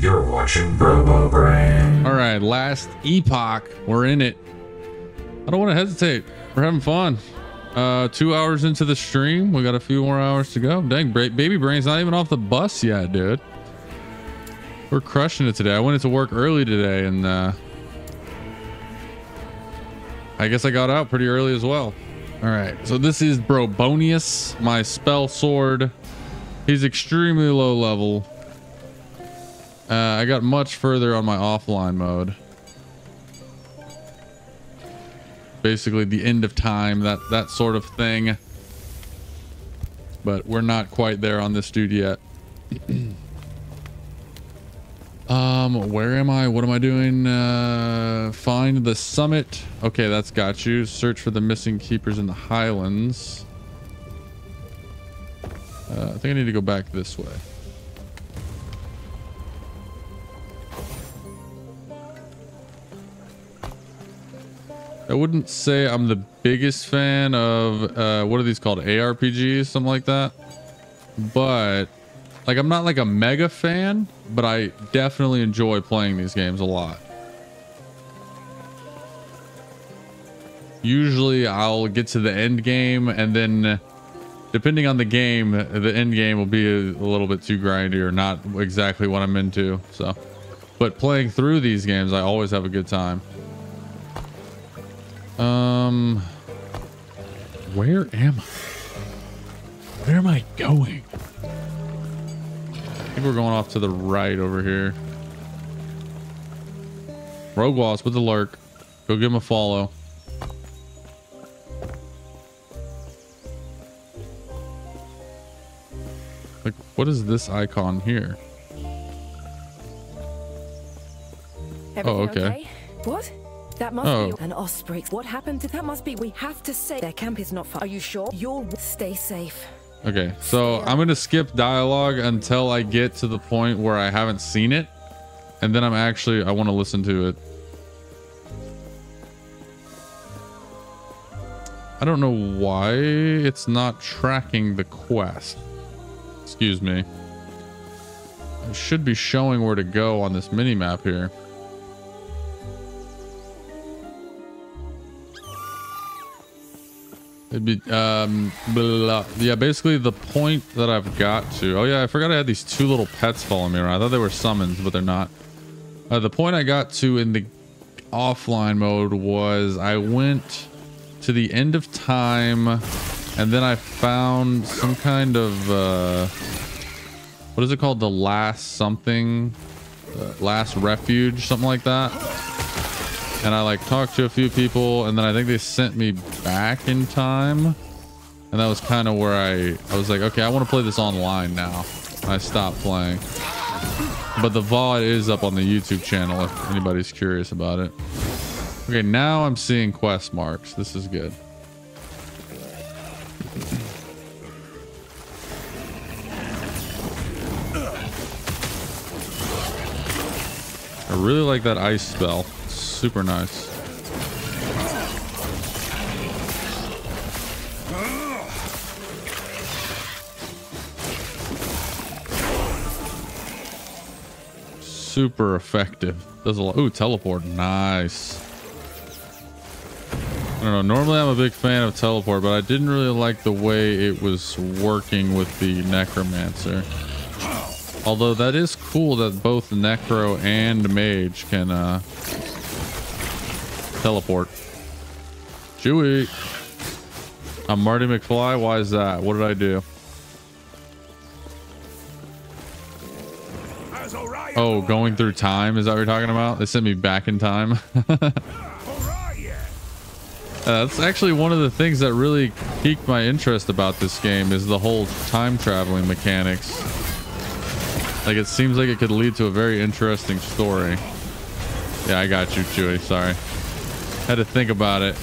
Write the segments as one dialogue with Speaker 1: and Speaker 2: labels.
Speaker 1: You're watching Brobo Brain.
Speaker 2: All right, last epoch. We're in it. I don't want to hesitate. We're having fun. Uh, two hours into the stream. We got a few more hours to go. Dang, baby brain's not even off the bus yet, dude. We're crushing it today. I went into work early today, and uh, I guess I got out pretty early as well. All right, so this is Brobonius, my spell sword. He's extremely low level. Uh, I got much further on my offline mode. Basically the end of time, that, that sort of thing. But we're not quite there on this dude yet. um, where am I? What am I doing? Uh, find the summit. Okay, that's got you. Search for the missing keepers in the highlands. Uh, I think I need to go back this way. I wouldn't say I'm the biggest fan of uh, what are these called ARPGs, something like that. But like I'm not like a mega fan, but I definitely enjoy playing these games a lot. Usually I'll get to the end game and then depending on the game, the end game will be a, a little bit too grindy or not exactly what I'm into. So, but playing through these games, I always have a good time. Um, where am I? Where am I going? I think we're going off to the right over here. Rogue Wasp with the lurk. Go give him a follow. Like, what is this icon here?
Speaker 3: Everything
Speaker 2: Oh, okay.
Speaker 3: What? That must
Speaker 2: Oh.
Speaker 3: be an osprey. What happened to that? Must be. We have to say their camp is not far. Are you sure? You'll stay safe.
Speaker 2: Okay, so I'm gonna skip dialogue until I get to the point where I haven't seen it, and then I'm actually I want to listen to it. I don't know why it's not tracking the quest. Excuse me. It should be showing where to go on this mini map here. It'd be, um, blah. yeah, basically the point that I've got to. Oh yeah, I forgot I had these two little pets following me around. I thought they were summons, but they're not. Uh, the point I got to in the offline mode was I went to the end of time and then I found some kind of, uh, what is it called? The last something, uh, last refuge, something like that and I like talked to a few people and then I think they sent me back in time. And that was kind of where I I was like okay I want to play this online now. I stopped playing. But the VOD is up on the YouTube channel if anybody's curious about it. Okay now I'm seeing quest marks. This is good. I really like that ice spell super nice. Super effective. Does a lot. Ooh, teleport. Nice. I don't know. Normally, I'm a big fan of teleport, but I didn't really like the way it was working with the necromancer. Although that is cool that both necro and mage can uh, teleport. Chewie. I'm Marty McFly. Why is that? What did I do? Oh, going through time? Is that what you're talking about? They sent me back in time. Uh, that's actually one of the things that really piqued my interest about this game is the whole time traveling mechanics. Like it seems like it could lead to a very interesting story. Yeah, I got you, Chewie. Sorry. Had to think about it.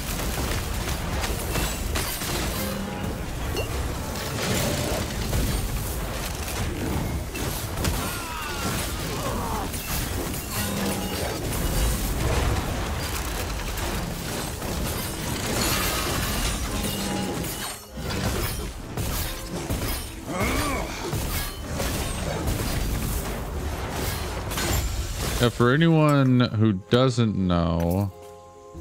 Speaker 2: for anyone who doesn't know,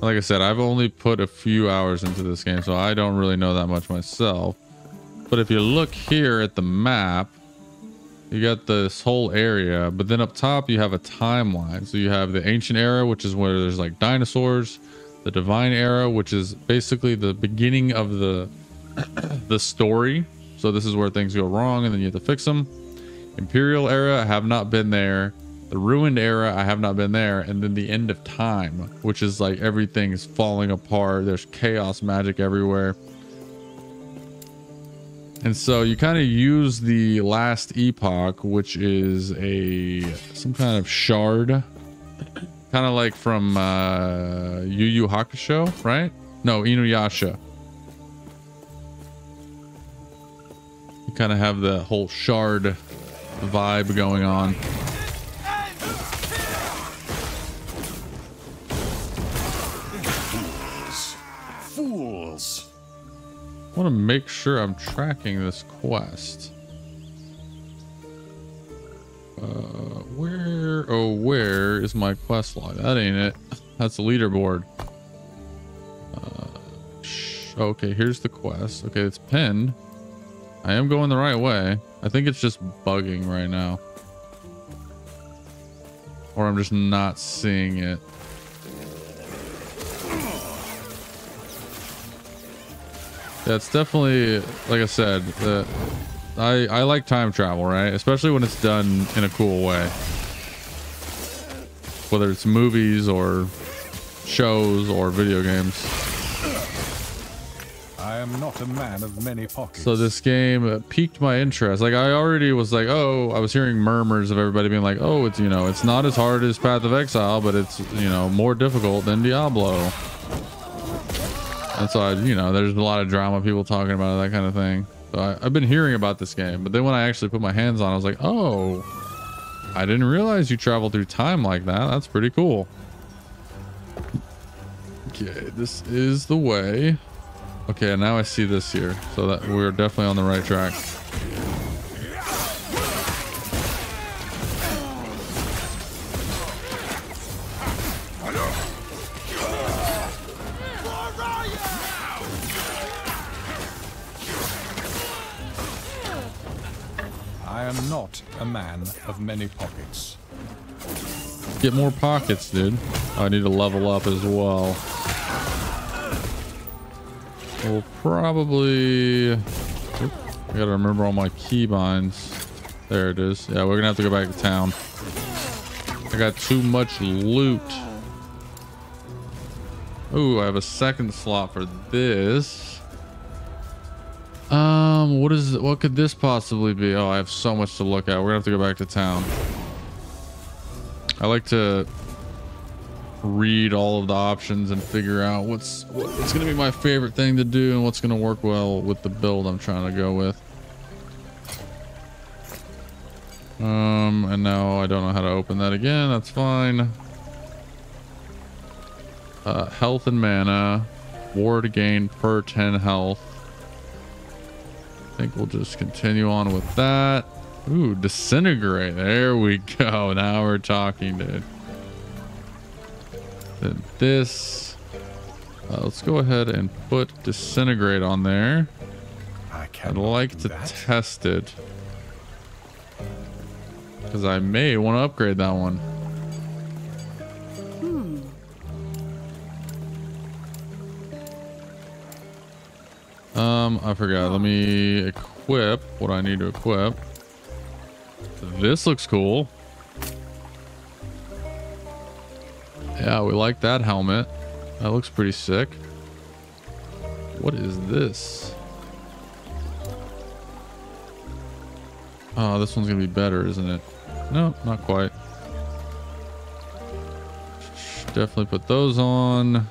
Speaker 2: like I said, I've only put a few hours into this game, so I don't really know that much myself. But if you look here at the map, you got this whole area, but then up top you have a timeline. So you have the ancient era, which is where there's like dinosaurs, the divine era, which is basically the beginning of the the story. So this is where things go wrong and then you have to fix them. Imperial era, I have not been there. The ruined era, I have not been there. And then the end of time, which is like everything's falling apart. There's chaos magic everywhere. And so you kind of use the last epoch, which is a some kind of shard, kind of like from uh, Yu Yu Hakusho, right? No, Inuyasha. You kind of have the whole shard vibe going on. I want to make sure I'm tracking this quest. Uh, where? Oh, where is my quest log? That ain't it. That's the leaderboard. Uh, okay, here's the quest. Okay, it's pinned. I am going the right way. I think it's just bugging right now. Or I'm just not seeing it. Yeah, it's definitely like I said. I I like time travel, right? Especially when it's done in a cool way. Whether it's movies or shows or video games.
Speaker 4: I am not a man of many pockets.
Speaker 2: So this game piqued my interest. Like I already was like, oh, I was hearing murmurs of everybody being like, oh, it's you know, it's not as hard as Path of Exile, but it's you know more difficult than Diablo. So I, you know, there's a lot of drama, people talking about it, that kind of thing. So I, I've been hearing about this game, but then when I actually put my hands on, it, I was like, oh, I didn't realize you travel through time like that. That's pretty cool. Okay, this is the way. Okay, now I see this here, so that we're definitely on the right track.
Speaker 4: Am not a man of many pockets.
Speaker 2: Get more pockets, dude. I need to level up as well. We'll probably... I gotta remember all my keybinds. There it is. Yeah, we're gonna have to go back to town. I got too much loot. Ooh, I have a second slot for this. What is what could this possibly be? Oh, I have so much to look at. We're gonna have to go back to town. I like to read all of the options and figure out what's what's gonna be my favorite thing to do and what's gonna work well with the build I'm trying to go with. Um, and now I don't know how to open that again. That's fine. Uh, health and mana, ward gain per 10 health. I think we'll just continue on with that. Ooh, disintegrate. There we go. Now we're talking, dude. Then this. Uh, let's go ahead and put disintegrate on there.
Speaker 4: I
Speaker 2: I'd like to
Speaker 4: that.
Speaker 2: test it. Because I may want to upgrade that one. Um, I forgot. Let me equip what I need to equip. This looks cool. Yeah, we like that helmet. That looks pretty sick. What is this? Oh, this one's gonna be better, isn't it? No, not quite. Definitely put those on.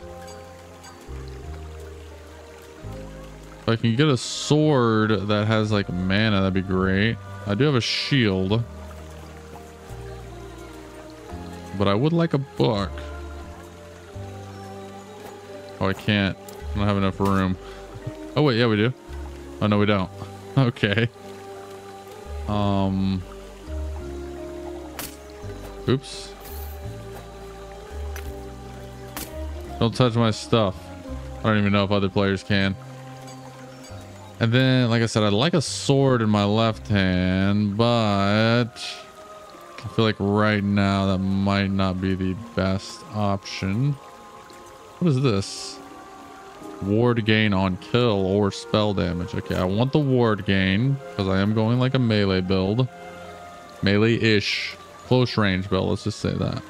Speaker 2: If I can get a sword that has like mana, that'd be great. I do have a shield. But I would like a book. Oh, I can't. I don't have enough room. Oh, wait, yeah, we do. Oh, no, we don't. Okay. Um. Oops. Don't touch my stuff. I don't even know if other players can. And then, like I said, I'd like a sword in my left hand, but I feel like right now that might not be the best option. What is this? Ward gain on kill or spell damage. Okay, I want the ward gain because I am going like a melee build. Melee-ish. Close range build, let's just say that.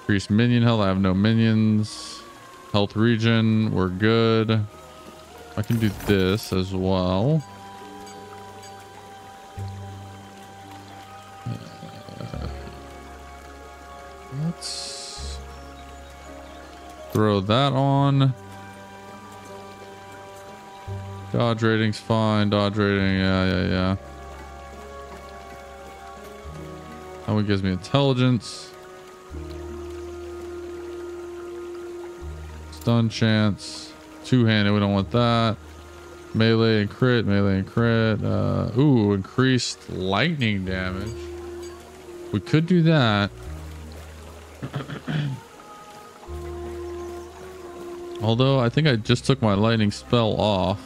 Speaker 2: Increase minion health. I have no minions. Health regen, we're good. I can do this as well. Uh, let's throw that on. Dodge rating's fine. Dodge rating, yeah, yeah, yeah. That one gives me intelligence. Stun chance. Two-handed, we don't want that. Melee and crit, melee and crit. Uh, ooh, increased lightning damage. We could do that. Although, I think I just took my lightning spell off.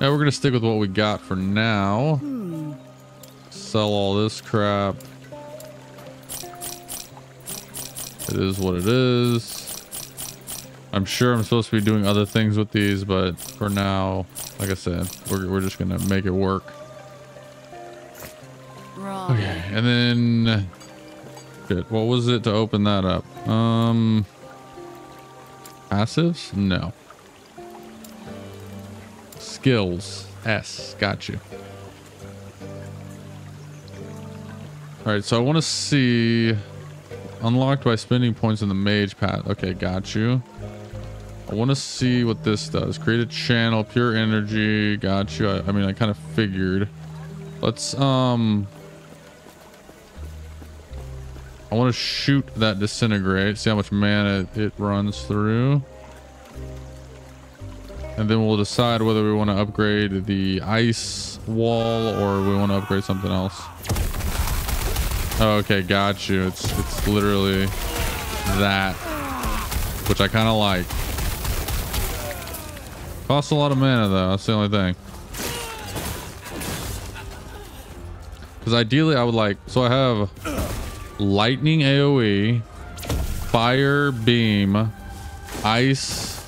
Speaker 2: Yeah, we're going to stick with what we got for now. Sell all this crap. It is what it is. I'm sure I'm supposed to be doing other things with these, but for now, like I said, we're, we're just going to make it work.
Speaker 5: Right.
Speaker 2: Okay, and then... Shit, what was it to open that up? Um... Passives? No. Skills. S. Got you. Alright, so I want to see... Unlocked by spending points in the mage path. Okay, got you. I want to see what this does. Create a channel, pure energy. Got you. I, I mean, I kind of figured. Let's, um... I want to shoot that disintegrate. See how much mana it, it runs through. And then we'll decide whether we want to upgrade the ice wall or we want to upgrade something else. Okay, got you. It's it's literally that, which I kind of like. Costs a lot of mana though. That's the only thing. Because ideally, I would like. So I have lightning AOE, fire beam, ice,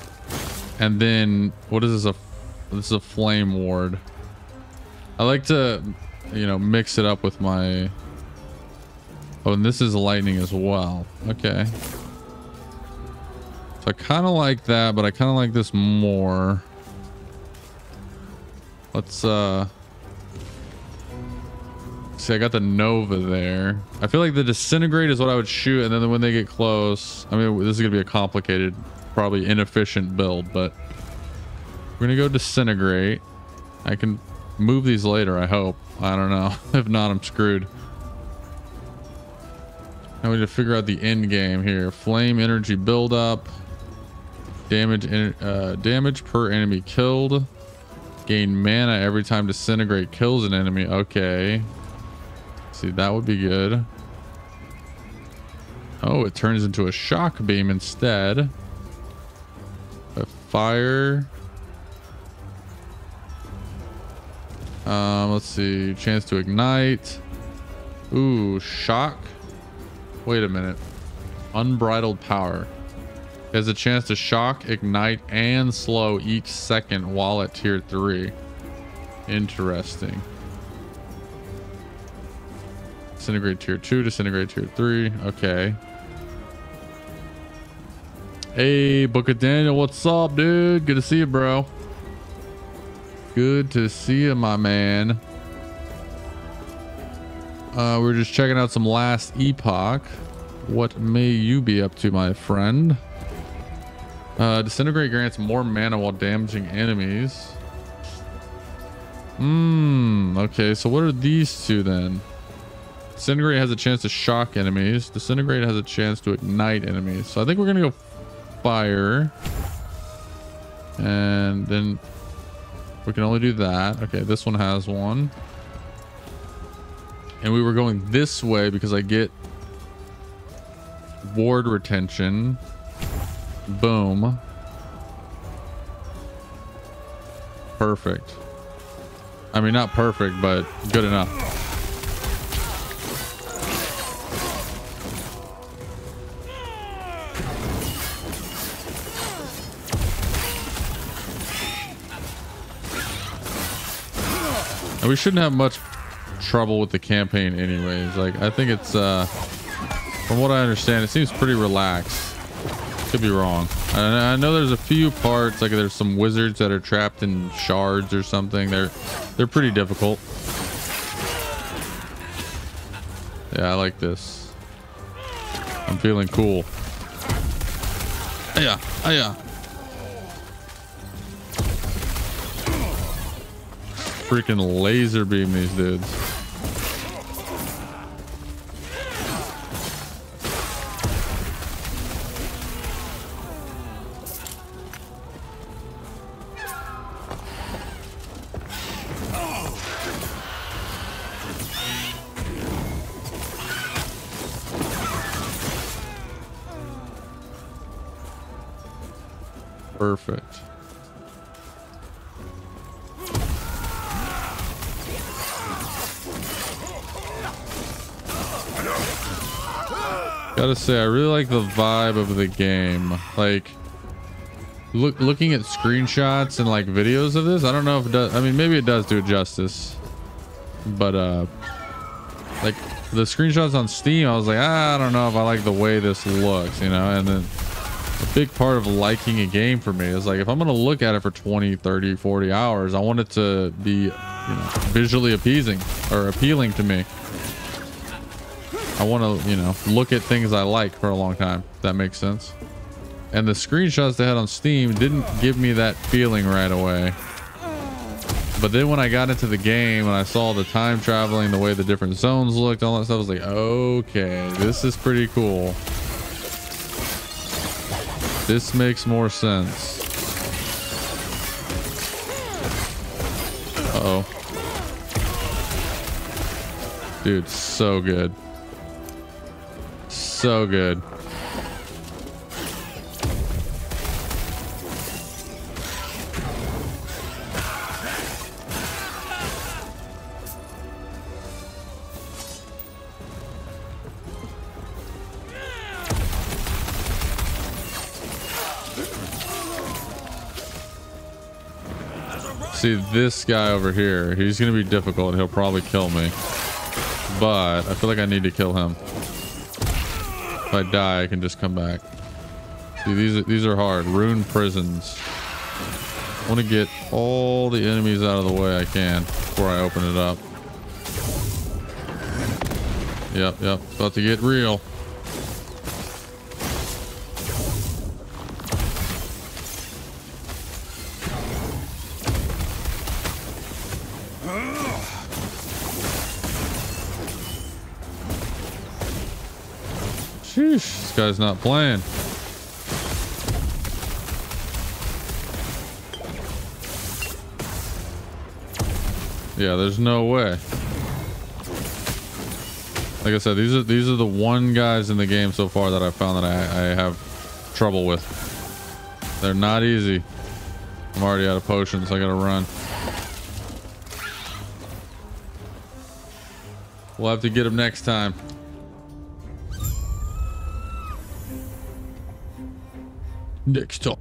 Speaker 2: and then what is this? A this is a flame ward. I like to, you know, mix it up with my Oh, and this is lightning as well. Okay. So I kind of like that, but I kind of like this more. Let's, uh... See, I got the Nova there. I feel like the Disintegrate is what I would shoot, and then when they get close... I mean, this is going to be a complicated, probably inefficient build, but... We're going to go Disintegrate. I can move these later, I hope. I don't know. if not, I'm screwed. Now we need to figure out the end game here. Flame energy buildup. Damage, uh, damage per enemy killed. Gain mana every time disintegrate kills an enemy. Okay. See, that would be good. Oh, it turns into a shock beam instead. A fire. Um, let's see. Chance to ignite. Ooh, shock. Wait a minute. Unbridled power. Has a chance to shock, ignite, and slow each second while at tier 3. Interesting. Disintegrate tier 2, disintegrate tier 3. Okay. Hey, Book of Daniel, what's up, dude? Good to see you, bro. Good to see you, my man. Uh, we're just checking out some last epoch. What may you be up to, my friend? Uh, disintegrate grants more mana while damaging enemies. Hmm. Okay, so what are these two then? Disintegrate has a chance to shock enemies. Disintegrate has a chance to ignite enemies. So I think we're gonna go fire. And then we can only do that. Okay, this one has one. And we were going this way because I get ward retention. Boom. Perfect. I mean, not perfect, but good enough. And we shouldn't have much trouble with the campaign anyways. Like, I think it's, uh, from what I understand, it seems pretty relaxed. Could be wrong. And I know there's a few parts, like there's some wizards that are trapped in shards or something. They're, they're pretty difficult. Yeah, I like this. I'm feeling cool. Yeah, oh yeah. Freaking laser beam these dudes. Perfect. Gotta say, I really like the vibe of the game. Like, look, looking at screenshots and like videos of this, I don't know if it does. I mean, maybe it does do it justice, but uh, like the screenshots on Steam, I was like, ah, I don't know if I like the way this looks, you know. And then a big part of liking a game for me is like if I'm gonna look at it for 20, 30, 40 hours, I want it to be, you know, visually appeasing or appealing to me. I want to, you know, look at things I like for a long time. That makes sense. And the screenshots they had on Steam didn't give me that feeling right away. But then when I got into the game and I saw the time traveling, the way the different zones looked, all that stuff, I was like, okay, this is pretty cool. This makes more sense. Uh oh Dude, so good. So good. See this guy over here, he's gonna be difficult. He'll probably kill me. But I feel like I need to kill him. If I die, I can just come back. See, these are, these are hard. Rune prisons. I want to get all the enemies out of the way I can before I open it up. Yep, yep. About to get real. Guy's not playing. Yeah, there's no way. Like I said, these are these are the one guys in the game so far that I found that I, I have trouble with. They're not easy. I'm already out of potions, I gotta run. We'll have to get him next time. Next time.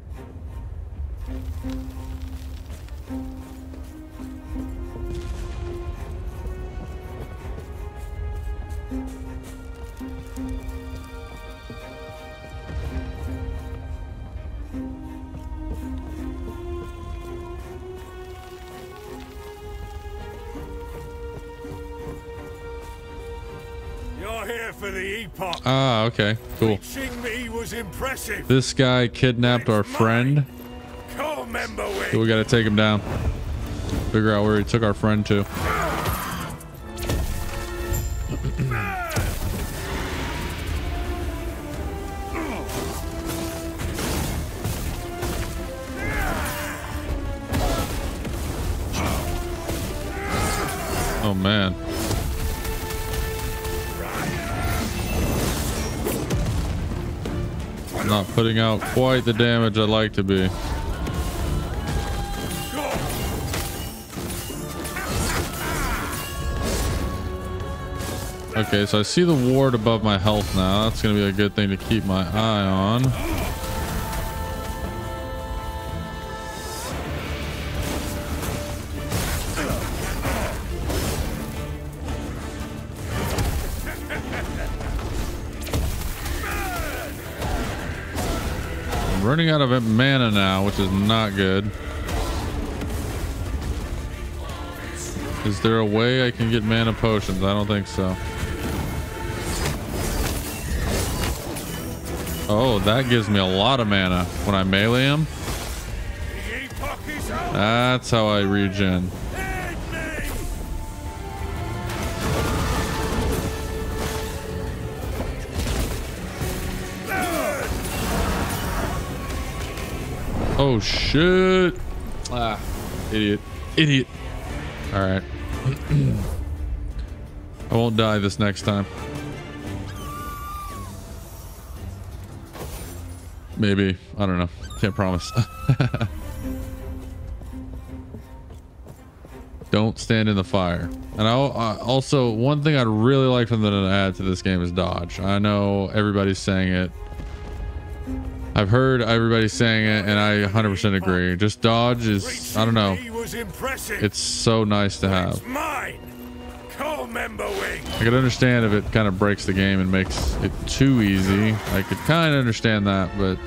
Speaker 5: You're here for the epoch.
Speaker 2: Ah, okay, This guy kidnapped our friend. So we gotta take him down. Figure out where he took our friend to. Putting out quite the damage I'd like to be. Okay, so I see the ward above my health now. That's going to be a good thing to keep my eye on. Running out of mana now, which is not good. Is there a way I can get mana potions? I don't think so. Oh, that gives me a lot of mana when I melee him. That's how I regen. Oh shit. Ah, idiot. Idiot. All right. I won't die this next time. Maybe. I don't know. Can't promise. don't stand in the fire. And I, I also one thing I'd really like for them to add to this game is dodge. I know everybody's saying it. I've heard everybody saying it, and I 100% agree. Just dodge is, I don't know.
Speaker 5: He was impressive.
Speaker 2: It's so nice to have.
Speaker 5: It's mine. Co-member wing.
Speaker 2: I could understand if it kind of breaks the game and makes it too easy. I could kind of understand that, but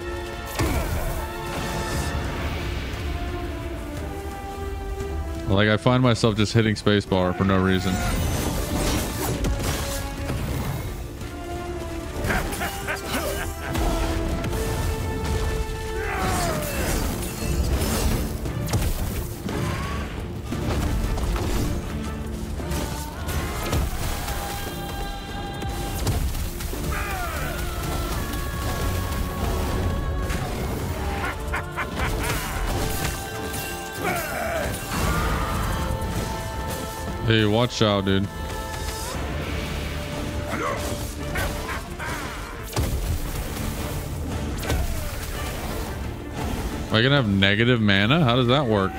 Speaker 2: like I find myself just hitting spacebar for no reason. Watch out, dude. Am I gonna have negative mana? How does that work?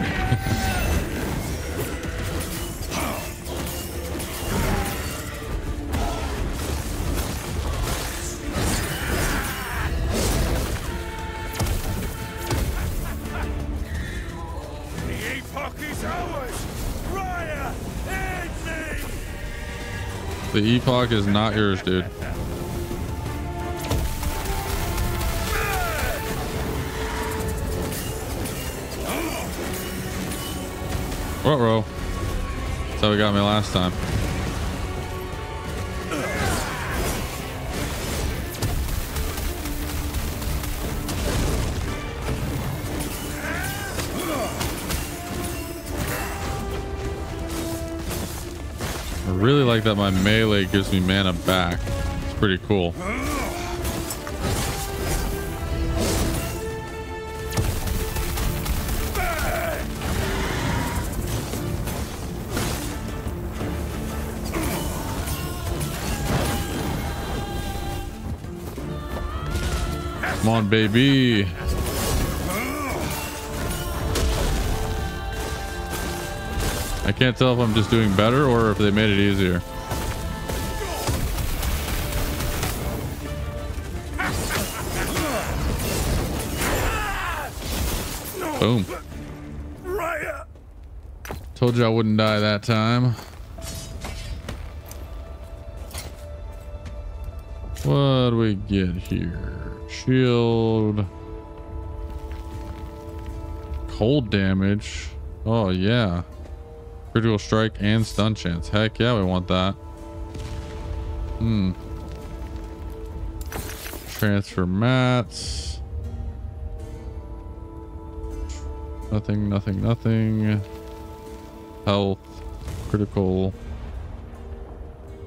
Speaker 5: Epoch is
Speaker 2: not yours, dude. Ruh-roh. That's how he got me last time. Really like that my melee gives me mana back. It's pretty cool. Come on, baby. I can't tell if I'm just doing better or if they made it easier. Boom. Told you I wouldn't die that time. What do we get here? Shield. Cold damage. Oh, yeah. Critical strike and stun chance. Heck yeah, we want that. Hmm. Transfer mats. Nothing, nothing, nothing. Health. Critical.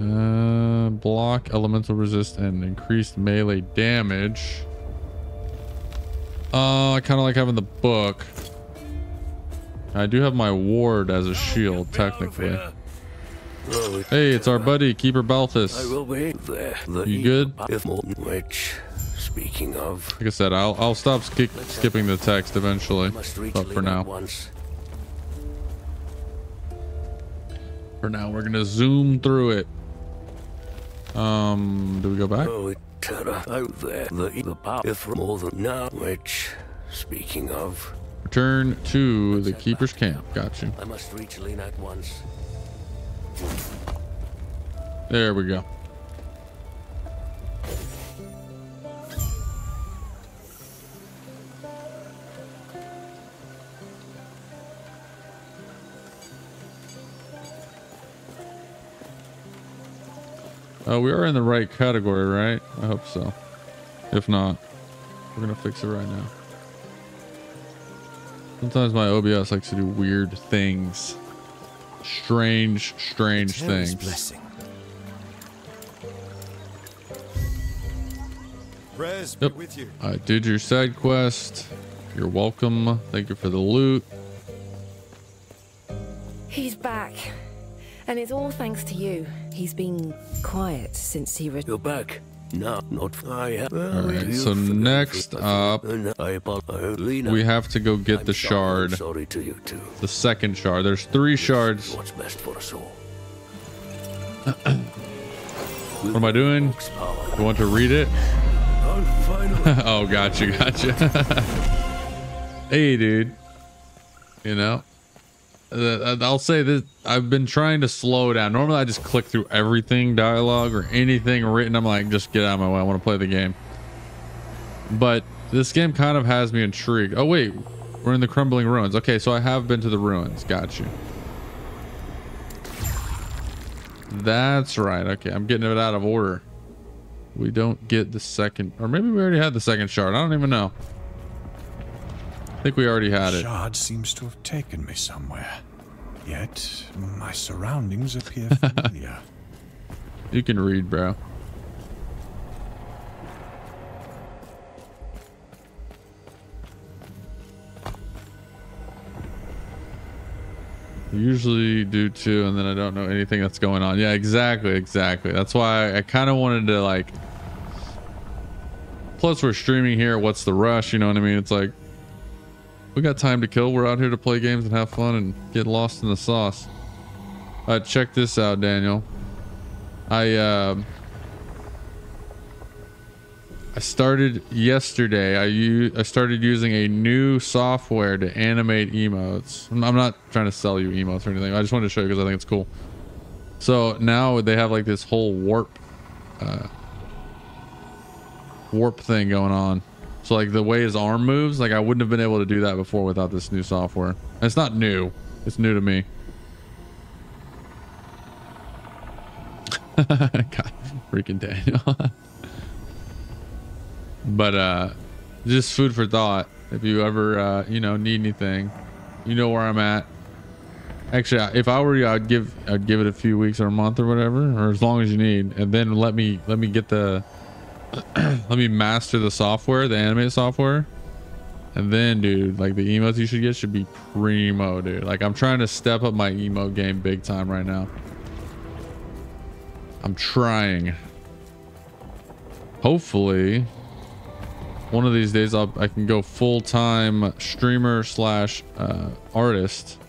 Speaker 2: Uh, block, elemental resist, and increased melee damage. Uh, I kind of like having the book. I do have my ward as a shield, technically. Hey, it's our buddy, Keeper
Speaker 6: I
Speaker 2: Balthus.
Speaker 6: will wait there.
Speaker 2: You good?
Speaker 6: Witch Speaking of,
Speaker 2: Like I said, I'll I'll stop ski- skipping the text eventually, but for now, for now, we're gonna zoom through it. Um, do we go back?
Speaker 6: Oh, Terra, out there, the the power for more than now. Which, speaking of,
Speaker 2: Return to the keeper's camp. Got you.
Speaker 6: I must reach Lena at once.
Speaker 2: There we go. Oh, we are in the right category, right? I hope so. If not, we're gonna fix it right now. Sometimes my OBS likes to do weird things. Strange, strange things.
Speaker 5: blessing. Prayers
Speaker 2: Yep.
Speaker 5: be with you.
Speaker 2: I did your side quest. You're welcome. Thank you for the loot.
Speaker 3: He's back. And it's all thanks to you. He's been quiet since he returned.
Speaker 6: You're back. No, not I.
Speaker 2: Alright, so next up,
Speaker 6: I apologize. Lena.
Speaker 2: We have to go get the shard.
Speaker 6: Sorry to you too.
Speaker 2: The second shard. There's three shards.
Speaker 6: What's best for us all?
Speaker 2: What am I doing? You want to read it? Oh, gotcha, gotcha. hey, dude. You know, Uh, I'll say this: I've been trying to slow down. Normally, I just click through everything, dialogue or anything written. I'm like, just get out of my way. I want to play the game. But this game kind of has me intrigued. Oh wait, we're in the crumbling ruins. Okay, so I have been to the ruins. Got you. That's right. Okay, I'm getting it out of order. We don't get the second, or maybe we already had the second shard. I don't even know. I think we already had it.
Speaker 4: Shard seems to have taken me somewhere. Yet my surroundings appear familiar.
Speaker 2: You can read, bro. Usually do too, and then I don't know anything that's going on. Yeah, exactly, exactly. That's why I kind of wanted to like. Plus, we're streaming here. What's the rush? You know what I mean? It's like we got time to kill. We're out here to play games and have fun and get lost in the sauce. Uh, check this out, Daniel. I um I started yesterday. I started using a new software to animate emotes. I'm I'm not trying to sell you emotes or anything. I just wanted to show you because I think it's cool. So now they have like this whole warp, uh, warp thing going on. So like the way his arm moves, like I wouldn't have been able to do that before without this new software. And it's not new. It's new to me. God, freaking Daniel. but uh just food for thought. If you ever uh, you know, need anything, you know where I'm at. Actually, if I were you, I'd give I'd give it a few weeks or a month or whatever, or as long as you need, and then let me let me get the let me master the software, the animate software. And then, dude, like the emotes you should get should be primo, dude. Like I'm trying to step up my emo game big time right now. I'm trying. Hopefully, one of these days I'll, I can go full time streamer slash uh, artist.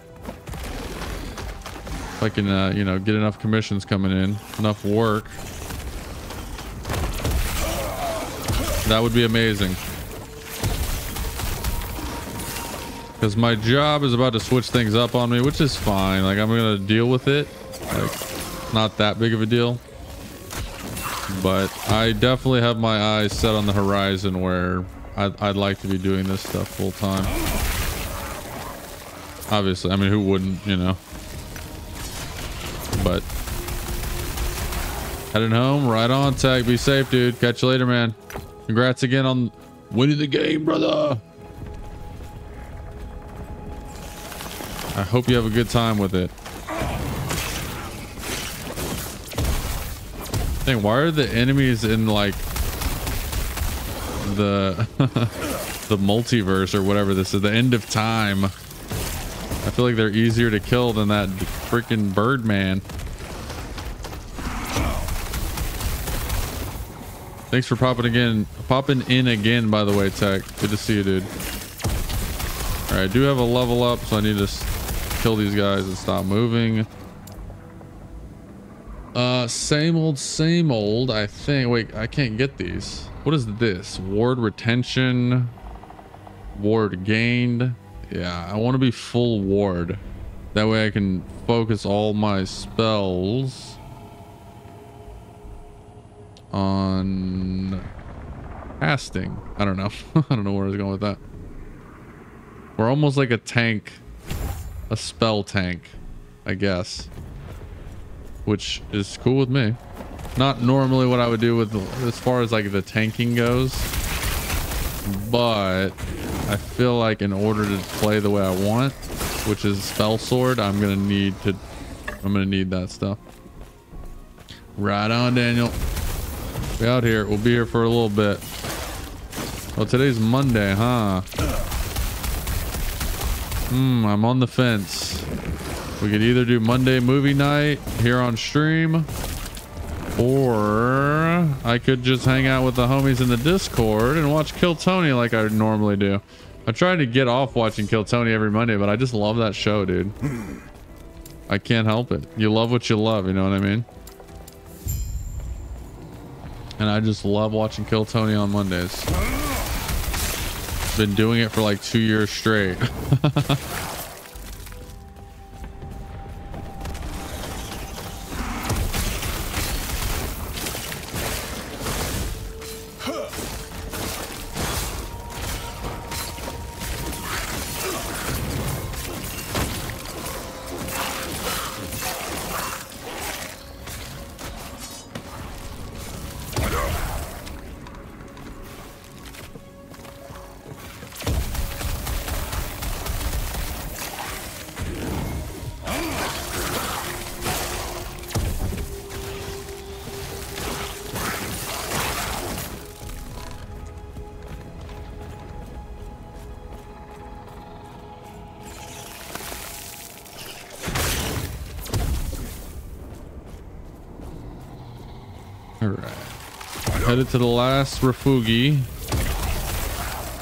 Speaker 2: If I can, uh, you know, get enough commissions coming in, enough work. That would be amazing. Because my job is about to switch things up on me, which is fine. Like, I'm going to deal with it. Like, not that big of a deal. But I definitely have my eyes set on the horizon where I'd, I'd like to be doing this stuff full time. Obviously, I mean, who wouldn't, you know? But heading home, right on tag. Be safe, dude. Catch you later, man. Congrats again on winning the game, brother. I hope you have a good time with it. Dang, why are the enemies in like the the multiverse or whatever this is, the end of time? I feel like they're easier to kill than that freaking Birdman. Thanks for popping again, popping in again. By the way, Tech, good to see you, dude. All right, I do have a level up, so I need to kill these guys and stop moving. Uh, same old, same old. I think. Wait, I can't get these. What is this? Ward retention. Ward gained. Yeah, I want to be full ward. That way I can focus all my spells on casting. I don't know. I don't know where I was going with that. We're almost like a tank, a spell tank, I guess, which is cool with me. Not normally what I would do with as far as like the tanking goes, but I feel like in order to play the way I want, which is spell sword, I'm gonna need to, I'm gonna need that stuff. Right on, Daniel. We out here. We'll be here for a little bit. Well, today's Monday, huh? Hmm, I'm on the fence. We could either do Monday movie night here on stream, or I could just hang out with the homies in the Discord and watch Kill Tony like I normally do. I try to get off watching Kill Tony every Monday, but I just love that show, dude. I can't help it. You love what you love, you know what I mean? And I just love watching Kill Tony on Mondays. Been doing it for like two years straight. To the last refugi.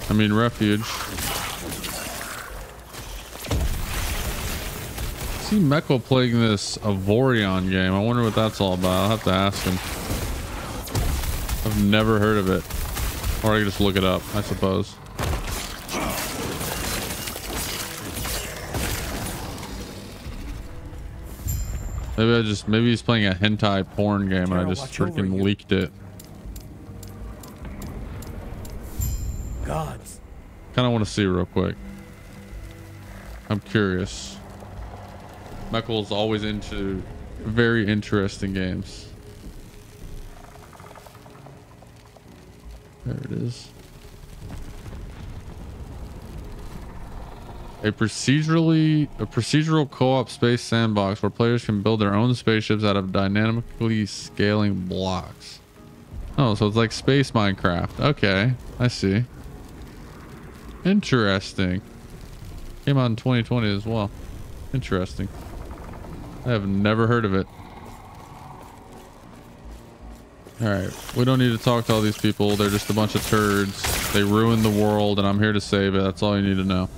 Speaker 2: I mean refuge. see Meko playing this Avorion game. I wonder what that's all about. I'll have to ask him. I've never heard of it. Or I can just look it up, I suppose. Maybe I just maybe he's playing a hentai porn game and I just freaking leaked it. Kind of want to see real quick. I'm curious. Michael's always into very interesting games. There it is. A procedurally a procedural co-op space sandbox where players can build their own spaceships out of dynamically scaling blocks. Oh, so it's like space Minecraft. Okay, I see. Interesting. Came out in 2020 as well. Interesting. I have never heard of it. Alright, we don't need to talk to all these people. They're just a bunch of turds. They ruined the world and I'm here to save it. That's all you need to know.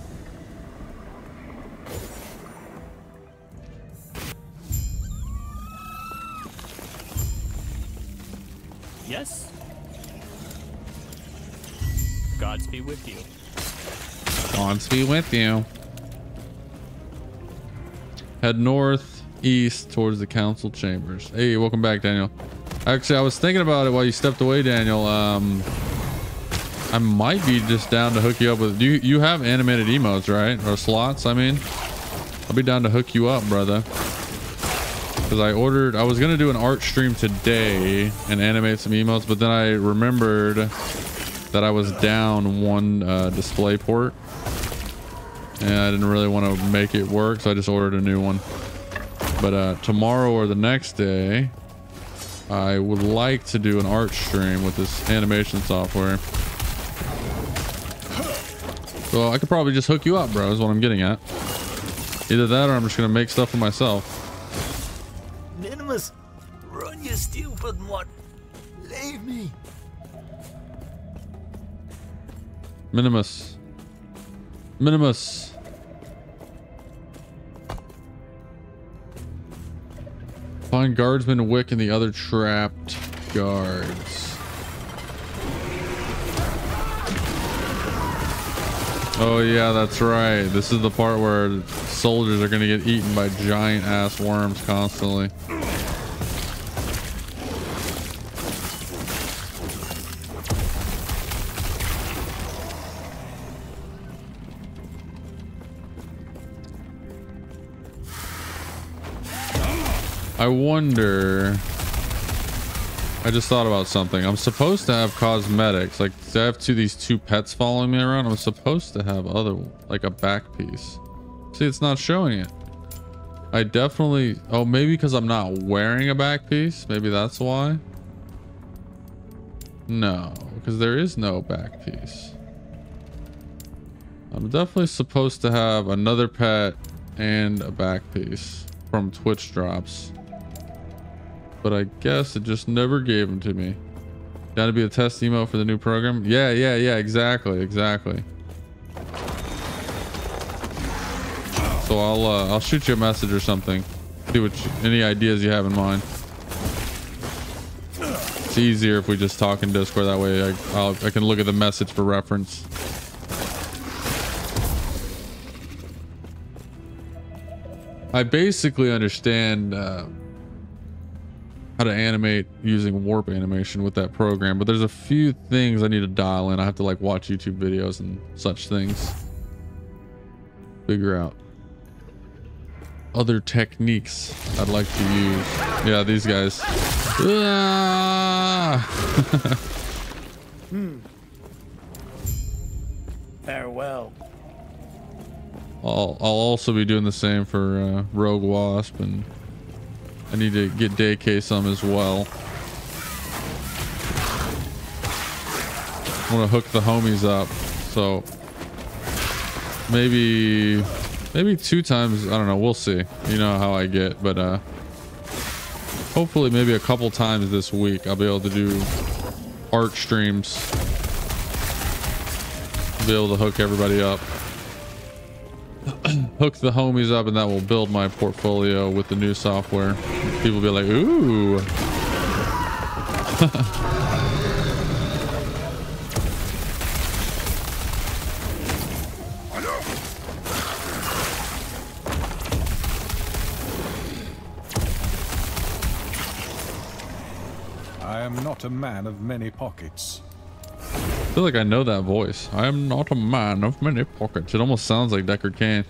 Speaker 7: Be with you.
Speaker 2: Head north, east towards the council chambers. Hey, welcome back, Daniel. Actually, I was thinking about it while you stepped away, Daniel. Um, I might be just down to hook you up with. You you have animated emotes, right? Or slots? I mean, I'll be down to hook you up, brother. Because I ordered, I was gonna do an art stream today and animate some emotes, but then I remembered that I was down one uh, display port and I didn't really want to make it work, so I just ordered a new one. But uh, tomorrow or the next day, I would like to do an art stream with this animation software. So I could probably just hook you up, bro, is what I'm getting at. Either that or I'm just going to make stuff for myself.
Speaker 6: Minimus, run, you stupid mutt. Leave me.
Speaker 2: Minimus. Minimus. Find guardsman Wick and the other trapped guards. Oh yeah, that's right. This is the part where soldiers are gonna get eaten by giant ass worms constantly. I wonder. I just thought about something. I'm supposed to have cosmetics. Like, I have two these two pets following me around. I'm supposed to have other, like a back piece. See, it's not showing it. I definitely. Oh, maybe because I'm not wearing a back piece. Maybe that's why. No, because there is no back piece. I'm definitely supposed to have another pet and a back piece from Twitch drops but I guess it just never gave them to me. Got to be a test email for the new program? Yeah, yeah, yeah, exactly, exactly. So I'll uh, I'll shoot you a message or something. See what you, any ideas you have in mind. It's easier if we just talk in Discord. That way I I'll, I can look at the message for reference. I basically understand. Uh, how to animate using warp animation with that program but there's a few things i need to dial in. I have to like watch youtube videos and such things. Figure out other techniques i'd like to use. Yeah these guys. Ah!
Speaker 8: hmm. farewell.
Speaker 2: I'll, I'll also be doing the same for uh, rogue wasp and I need to get Dayk some as well. I want to hook the homies up. So maybe maybe two times. I don't know. We'll see. You know how I get, but uh, hopefully maybe a couple times this week I'll be able to do art streams. Be able to hook everybody up. hook the homies up and that will build my portfolio with the new software. People be like, ooh.
Speaker 4: I am not a man of many pockets.
Speaker 2: Feel like I know that voice. I am not a man of many pockets. It almost sounds like Deckard Cain.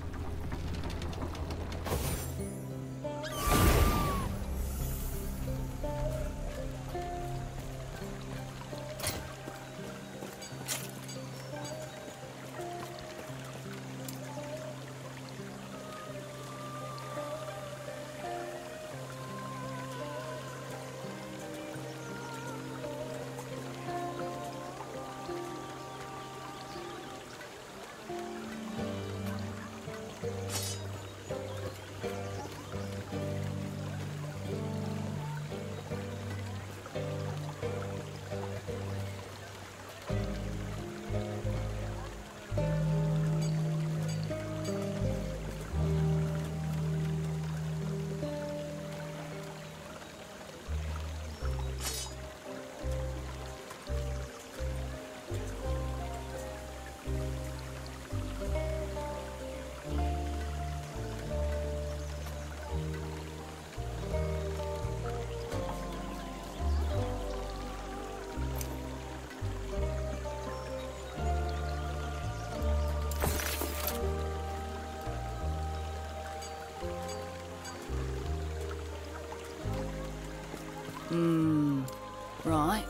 Speaker 2: Right.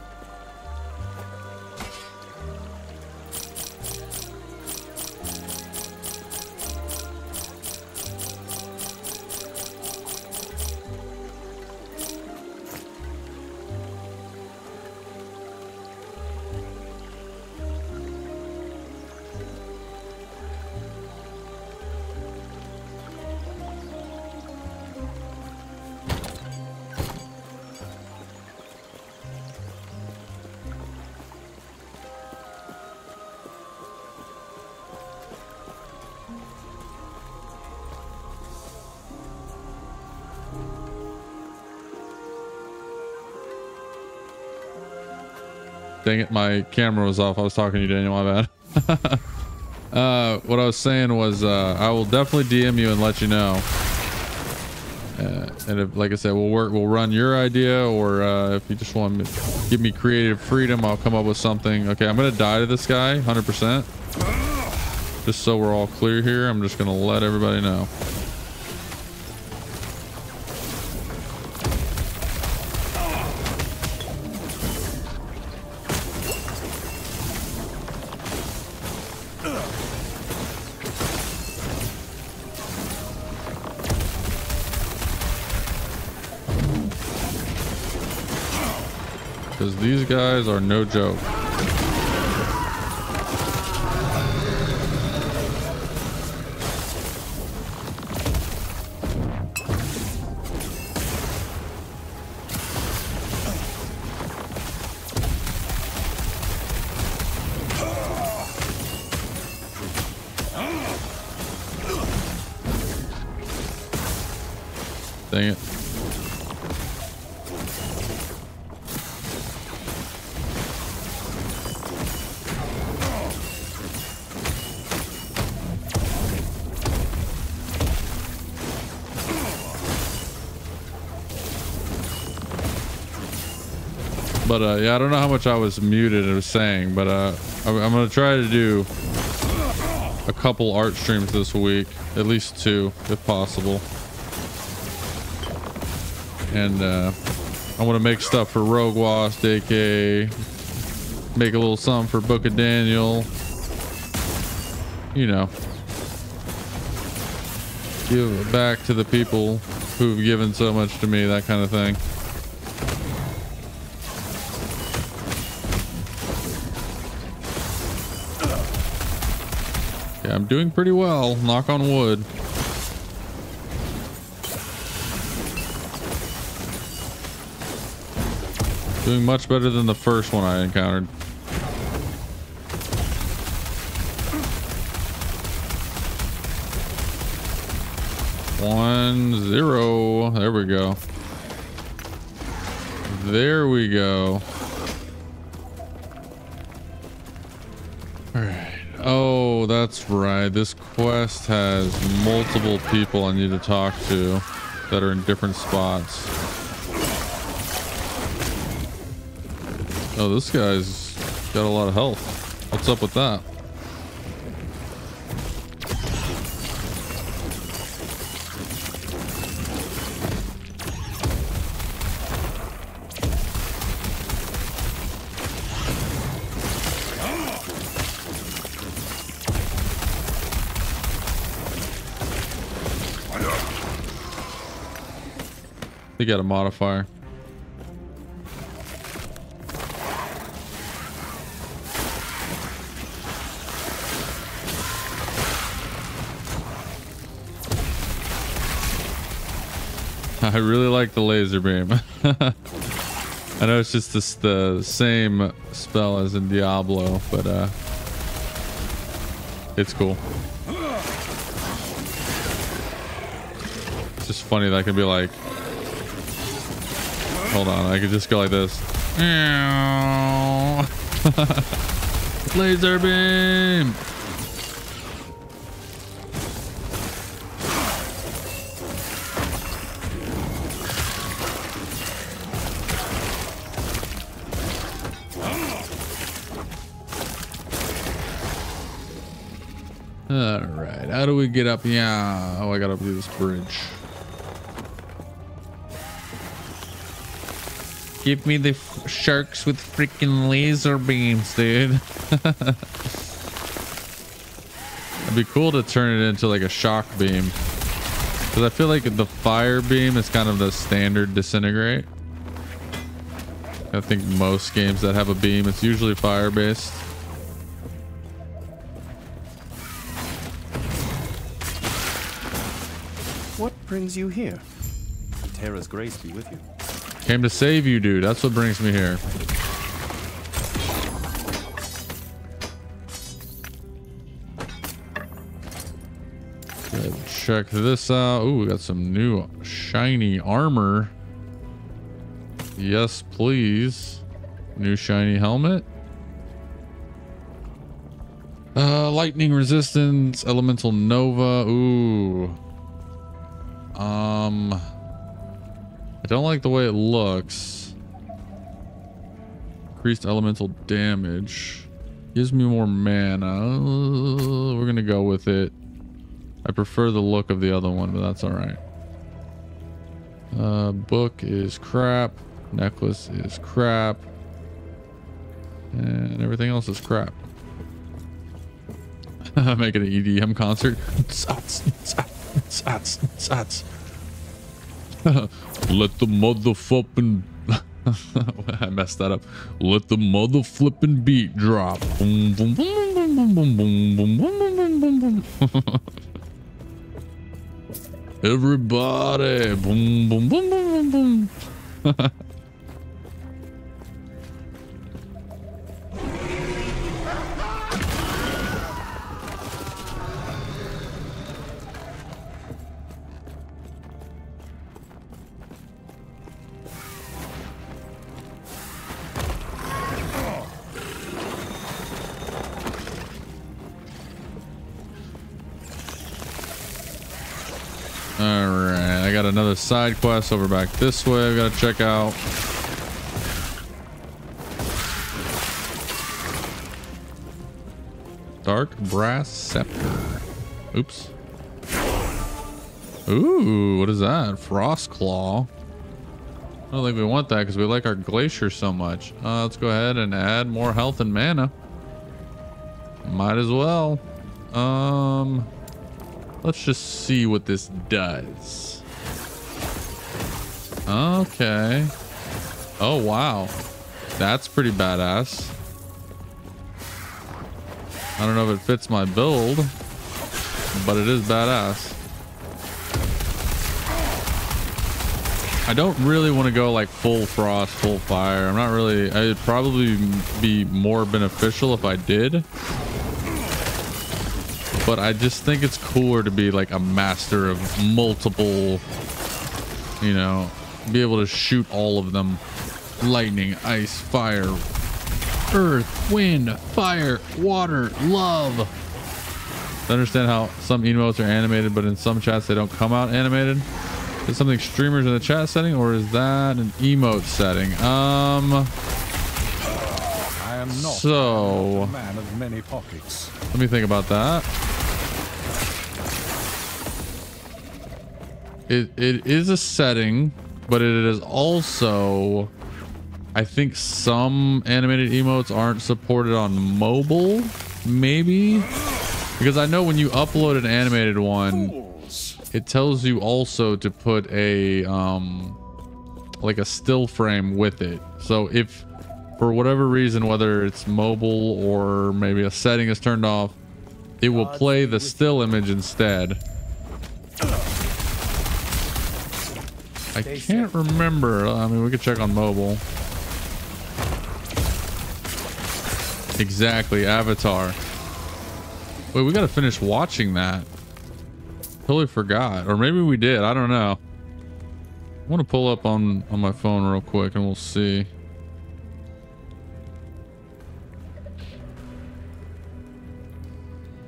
Speaker 2: Dang it, my camera was off. I was talking to you, Daniel. My bad. uh, what I was saying was, uh, I will definitely DM you and let you know. Uh, and if, like I said, we'll work, we'll run your idea, or uh, if you just want to give me creative freedom, I'll come up with something. Okay, I'm gonna die to this guy, 100%. Just so we're all clear here, I'm just gonna let everybody know. Are no joke. Dang it. But uh, yeah, I don't know how much I was muted was saying, but uh, I'm, gonna try to do a couple art streams this week, at least two, if possible. And uh, I want to make stuff for Rogue Wasp, AK, make a little something for Book of Daniel. You know, give back to the people who've given so much to me, that kind of thing. Doing pretty well, knock on wood. Doing much better than the first one I encountered. One, zero. There we go. There we go. Alright. Oh, that's right. This quest has multiple people I need to talk to that are in different spots. Oh, this guy's got a lot of health. What's up with that? Got a modifier. I really like the laser beam. I know it's just this, the same spell as in Diablo, but uh, it's cool. It's just funny that I can be like, hold on, I could just go like this. laser beam. All right, how do we get up? Yeah, oh, I gotta do this bridge. Give me the f- sharks with freaking laser beams, dude. It'd be cool to turn it into like a shock beam. Because I feel like the fire beam is kind of the standard disintegrate. I think most games that have a beam, it's usually fire based.
Speaker 8: What brings you here? Eterra's grace be with you.
Speaker 2: Came to save you, dude. That's what brings me here. Check this out. Ooh, we got some new shiny armor. Yes, please. New shiny helmet. Uh, lightning resistance, elemental nova. Ooh. Um, don't like the way it looks. Increased elemental damage. Gives me more mana. We're gonna go with it. I prefer the look of the other one, but that's all right. Uh, book is crap. Necklace is crap. And everything else is crap. Making an EDM concert. Let the motherfucking I messed that up. Let the mother flipping beat drop. Boom, got another side quest over back this way I've got to check out. Dark Brass Scepter. Oops. Ooh, what is that? Frost Claw. I don't think we want that because we like our glacier so much. Uh, let's go ahead and add more health and mana. Might as well. Um, let's just see what this does. Okay. Oh, wow. That's pretty badass. I don't know if it fits my build, but it is badass. I don't really want to go like full frost, full fire. I'm not really, it'd probably be more beneficial if I did. But I just think it's cooler to be like a master of multiple, you know, be able to shoot all of them. Lightning, ice, fire, earth, wind, fire, water, love. I understand how some emotes are animated, but in some chats they don't come out animated. Is something streamers in the chat setting, or is that an emote setting? Um.
Speaker 4: I am not
Speaker 2: So-
Speaker 4: a man of many pockets.
Speaker 2: Let me think about that. It it is a setting, but it is also I think some animated emotes aren't supported on mobile, maybe? Because I know when you upload an animated one, it tells you also to put a um like a still frame with it. So if for whatever reason, whether it's mobile or maybe a setting is turned off, it will play the still image instead. I can't remember. I mean, we could check on mobile. Exactly, Avatar. Wait, we gotta finish watching that. Totally forgot. Or maybe we did. I don't know. I want to pull up on, on my phone real quick and we'll see.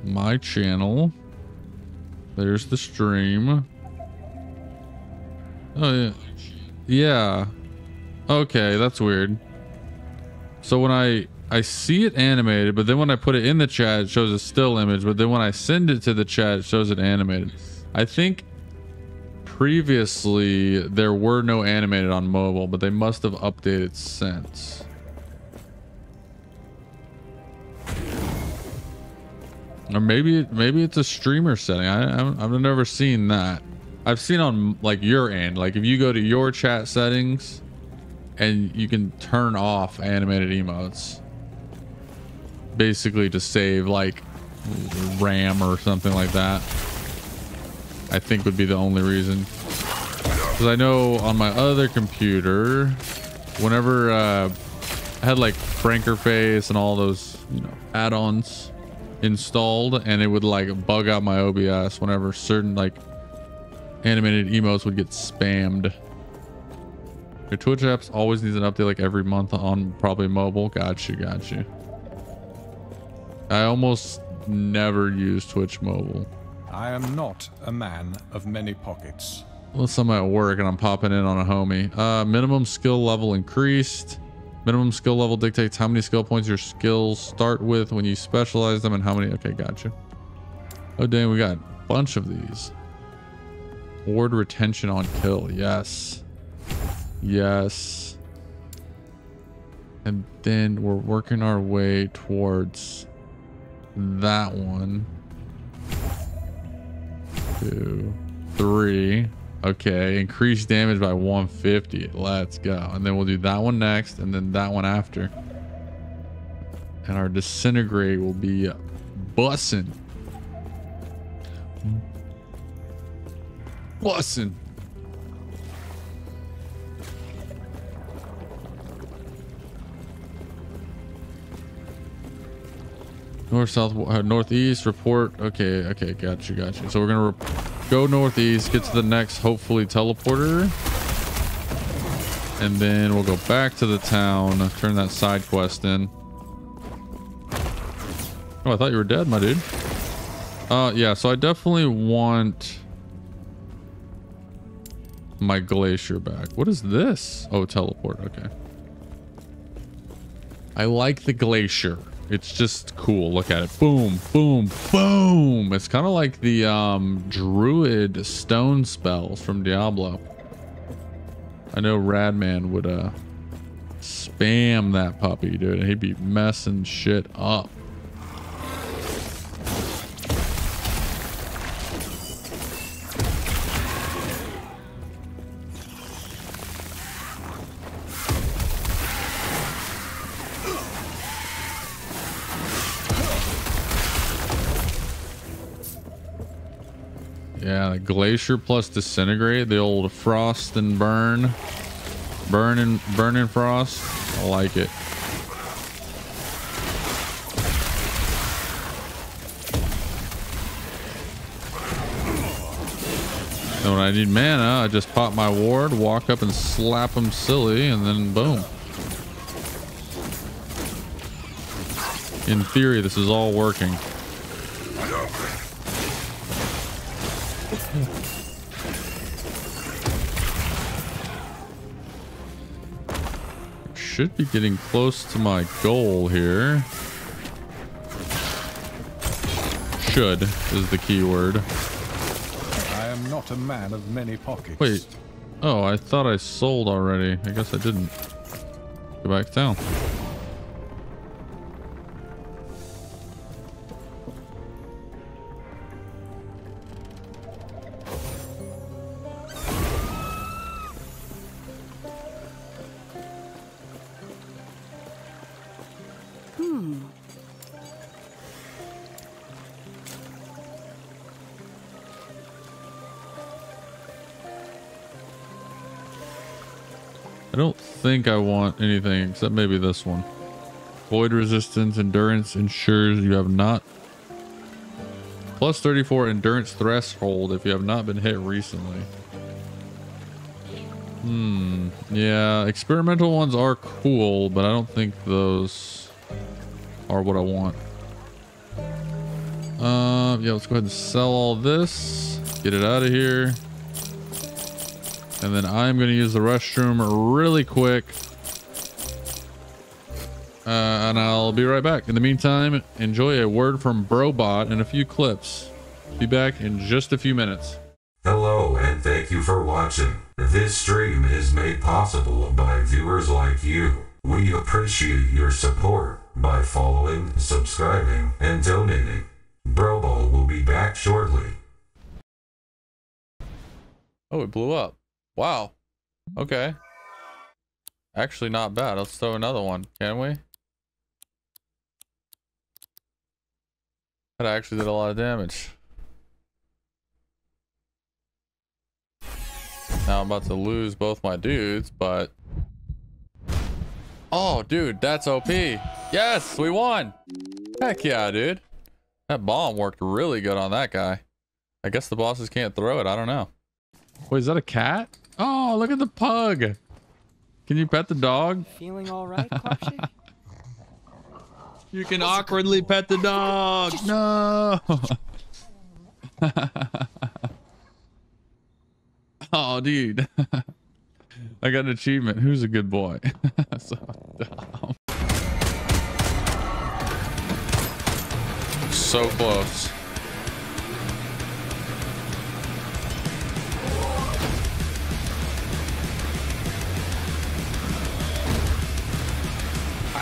Speaker 2: My channel. There's the stream. Oh, yeah. Yeah. Okay, that's weird. So when I I see it animated, but then when I put it in the chat, it shows a still image. But then when I send it to the chat, it shows it animated. I think previously there were no animated on mobile, but they must have updated since. Or maybe maybe it's a streamer setting. I I've, I've never seen that. I've seen on like your end, like if you go to your chat settings and you can turn off animated emotes basically to save like RAM or something like that. I think would be the only reason. Because I know on my other computer, whenever uh, I had like Franker Face and all those, you know, add-ons installed, and it would like bug out my OBS whenever certain like animated emotes would get spammed. Your Twitch apps always needs an update like every month on probably mobile. Got you, got you. I almost never use Twitch mobile.
Speaker 4: I am not a man of many pockets.
Speaker 2: Unless I'm at work and I'm popping in on a homie. Uh, minimum skill level increased. Minimum skill level dictates how many skill points your skills start with when you specialize them and how many. Okay, gotcha. Oh, dang, we got a bunch of these. Ward retention on kill. Yes. Yes. And then we're working our way towards that one. Two, three. Okay, increase damage by 150. Let's go. And then we'll do that one next and then that one after. And our disintegrate will be bussin'. Bussin'. North, south, uh, northeast, report. Okay, okay, gotcha, gotcha. So we're gonna go northeast, get to the next, hopefully, teleporter. And then we'll go back to the town, turn that side quest in. Oh, I thought you were dead, my dude. Uh, yeah, so I definitely want my glacier back. What is this? Oh, teleport, okay. I like the glacier. It's just cool. Look at it. Boom, boom, boom. It's kind of like the um, druid stone spells from Diablo. I know Radman would uh, spam that puppy, dude. He'd be messing shit up. Glacier plus disintegrate, the old frost and burn. Burn and burn and frost. I like it. And when I need mana, I just pop my ward, walk up and slap him silly, and then boom. In theory, this is all working. Should be getting close to my goal here. Should is the key word.
Speaker 4: I am not a man of many pockets.
Speaker 2: Wait. Oh, I thought I sold already. I guess I didn't. Go back down. Think I want anything except maybe this one. Void resistance endurance ensures you have not plus 34 endurance threshold if you have not been hit recently. Hmm. Yeah, experimental ones are cool, but I don't think those are what I want. Uh, yeah, let's go ahead and sell all this. Get it out of here. And then I'm going to use the restroom really quick. Uh, and I'll be right back. In the meantime, enjoy a word from Brobot and a few clips. Be back in just a few minutes.
Speaker 1: Hello and thank you for watching. This stream is made possible by viewers like you. We appreciate your support by following, subscribing, and donating. Broball will be back shortly.
Speaker 2: Oh, it blew up. Wow. Okay. Actually, not bad. Let's throw another one, can we? That actually did a lot of damage. Now I'm about to lose both my dudes, but... Oh, dude, that's OP. Yes, we won. Heck yeah, dude. That bomb worked really good on that guy. I guess the bosses can't throw it. I don't know. Wait, is that a cat? Oh, look at the pug. Can you pet the dog?
Speaker 9: Feeling all right?
Speaker 2: You can awkwardly pet the dog. No. oh, dude. I got an achievement. Who's a good boy? so dumb. So close.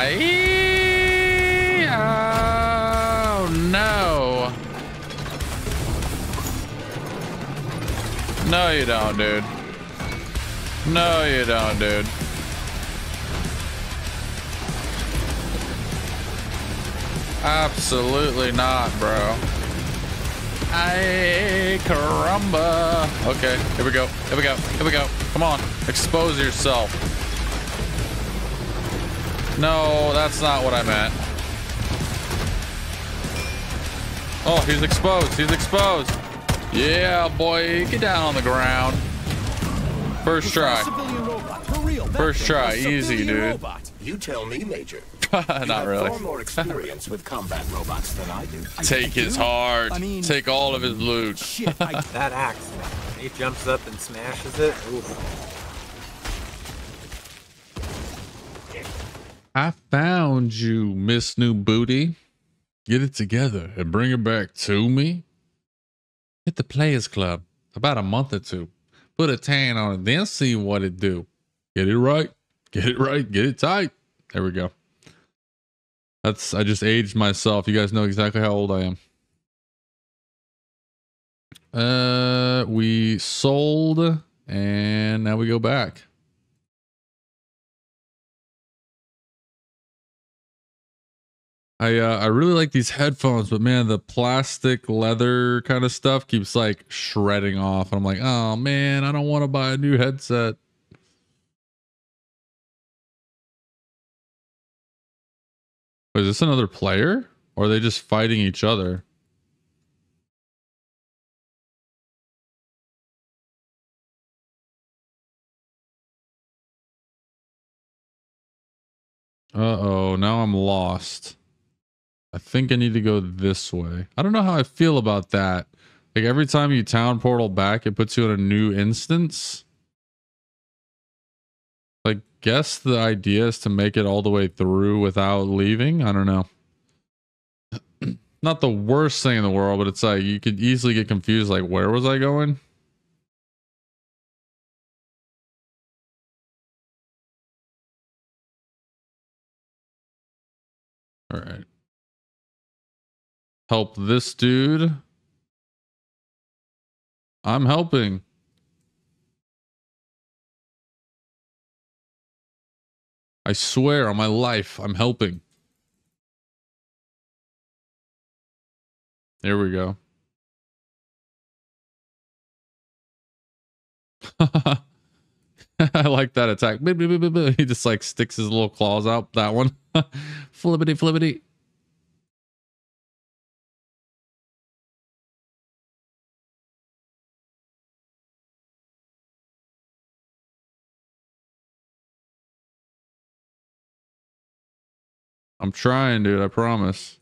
Speaker 2: I oh no. No you don't, dude. No you don't, dude. Absolutely not, bro. I caramba. Okay, here we go. Here we go. Here we go. Come on. Expose yourself. No, that's not what I meant. Oh, he's exposed. He's exposed. Yeah, boy. Get down on the ground. First try. First try. Easy, dude.
Speaker 9: You tell me, Major.
Speaker 2: Not really.
Speaker 9: Far more experience with combat robots than I do.
Speaker 2: Take his heart.
Speaker 10: I mean-
Speaker 2: Take all of his loot.
Speaker 10: Shit, I
Speaker 11: That axe. He jumps up and smashes it. Oof.
Speaker 2: I found you, Miss New Booty. Get it together and bring it back to me. Hit the Players Club about a month or two. Put a tan on it, then see what it do. Get it right. Get it right. Get it tight. There we go. That's I just aged myself. You guys know exactly how old I am. Uh we sold and now we go back. I uh, I really like these headphones, but man, the plastic leather kind of stuff keeps like shredding off. And I'm like, oh man, I don't want to buy a new headset. Is this another player? Or are they just fighting each other? Uh-oh, now I'm lost. I think I need to go this way. I don't know how I feel about that. Like every time you town portal back, it puts you in a new instance. I guess the idea is to make it all the way through without leaving. I don't know. Not the worst thing in the world, but it's like you could easily get confused. Like, where was I going? All right. Help this dude. I'm helping. I swear on my life, I'm helping. There we go. I like that attack. He just like sticks his little claws out. That one. flippity flippity. I'm trying, dude. I promise.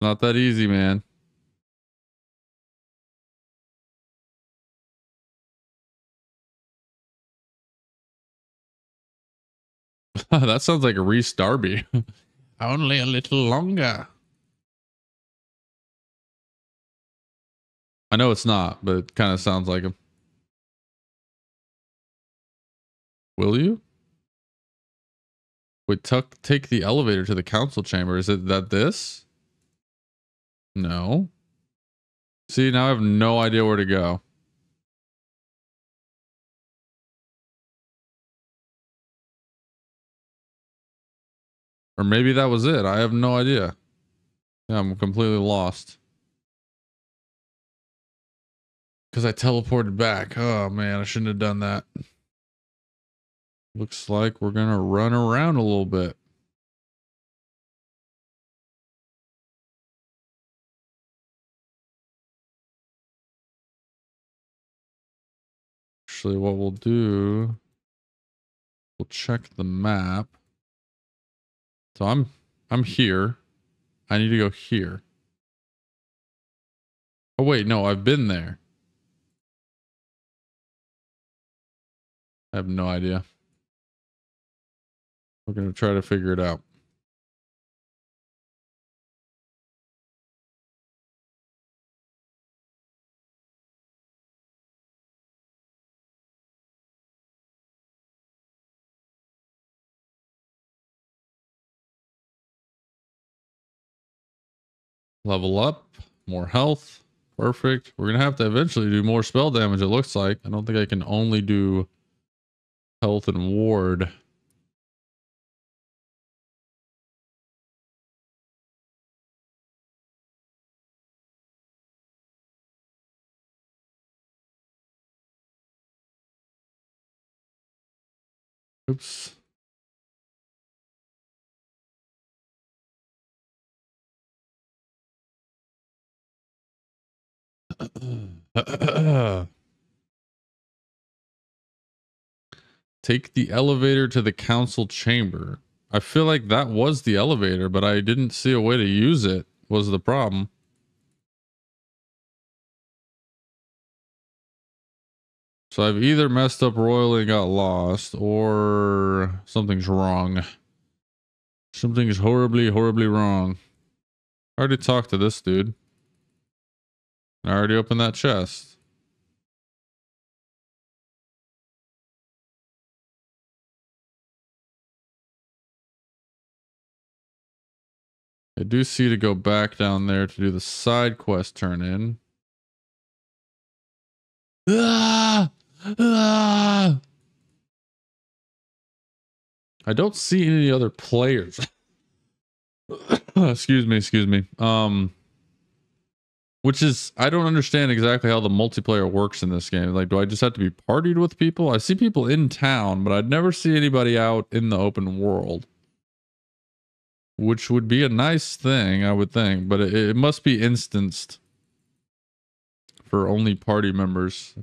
Speaker 2: Not that easy, man. that sounds like a Reese Darby. Only a little longer. I know it's not, but it kind of sounds like him. Will you? Wait, take the elevator to the council chamber. Is it that this? No. See, now I have no idea where to go. Or maybe that was it. I have no idea. Yeah, I'm completely lost. Because I teleported back. Oh man, I shouldn't have done that. Looks like we're going to run around a little bit. Actually, what we'll do, we'll check the map. So I'm I'm here. I need to go here. Oh, wait. No, I've been there. I have no idea. We're going to try to figure it out. Level up, more health. Perfect. We're going to have to eventually do more spell damage, it looks like. I don't think I can only do health and ward. Oops. Take the elevator to the council chamber. I feel like that was the elevator, but I didn't see a way to use it was the problem. So I've either messed up royally and got lost or something's wrong. Something's horribly, horribly wrong. I already talked to this dude. I already opened that chest. I do see to go back down there to do the side quest turn in. Ah! I don't see any other players. excuse me, excuse me. Um which is I don't understand exactly how the multiplayer works in this game. Like do I just have to be partied with people? I see people in town, but I'd never see anybody out in the open world which would be a nice thing, I would think, but it, it must be instanced for only party members.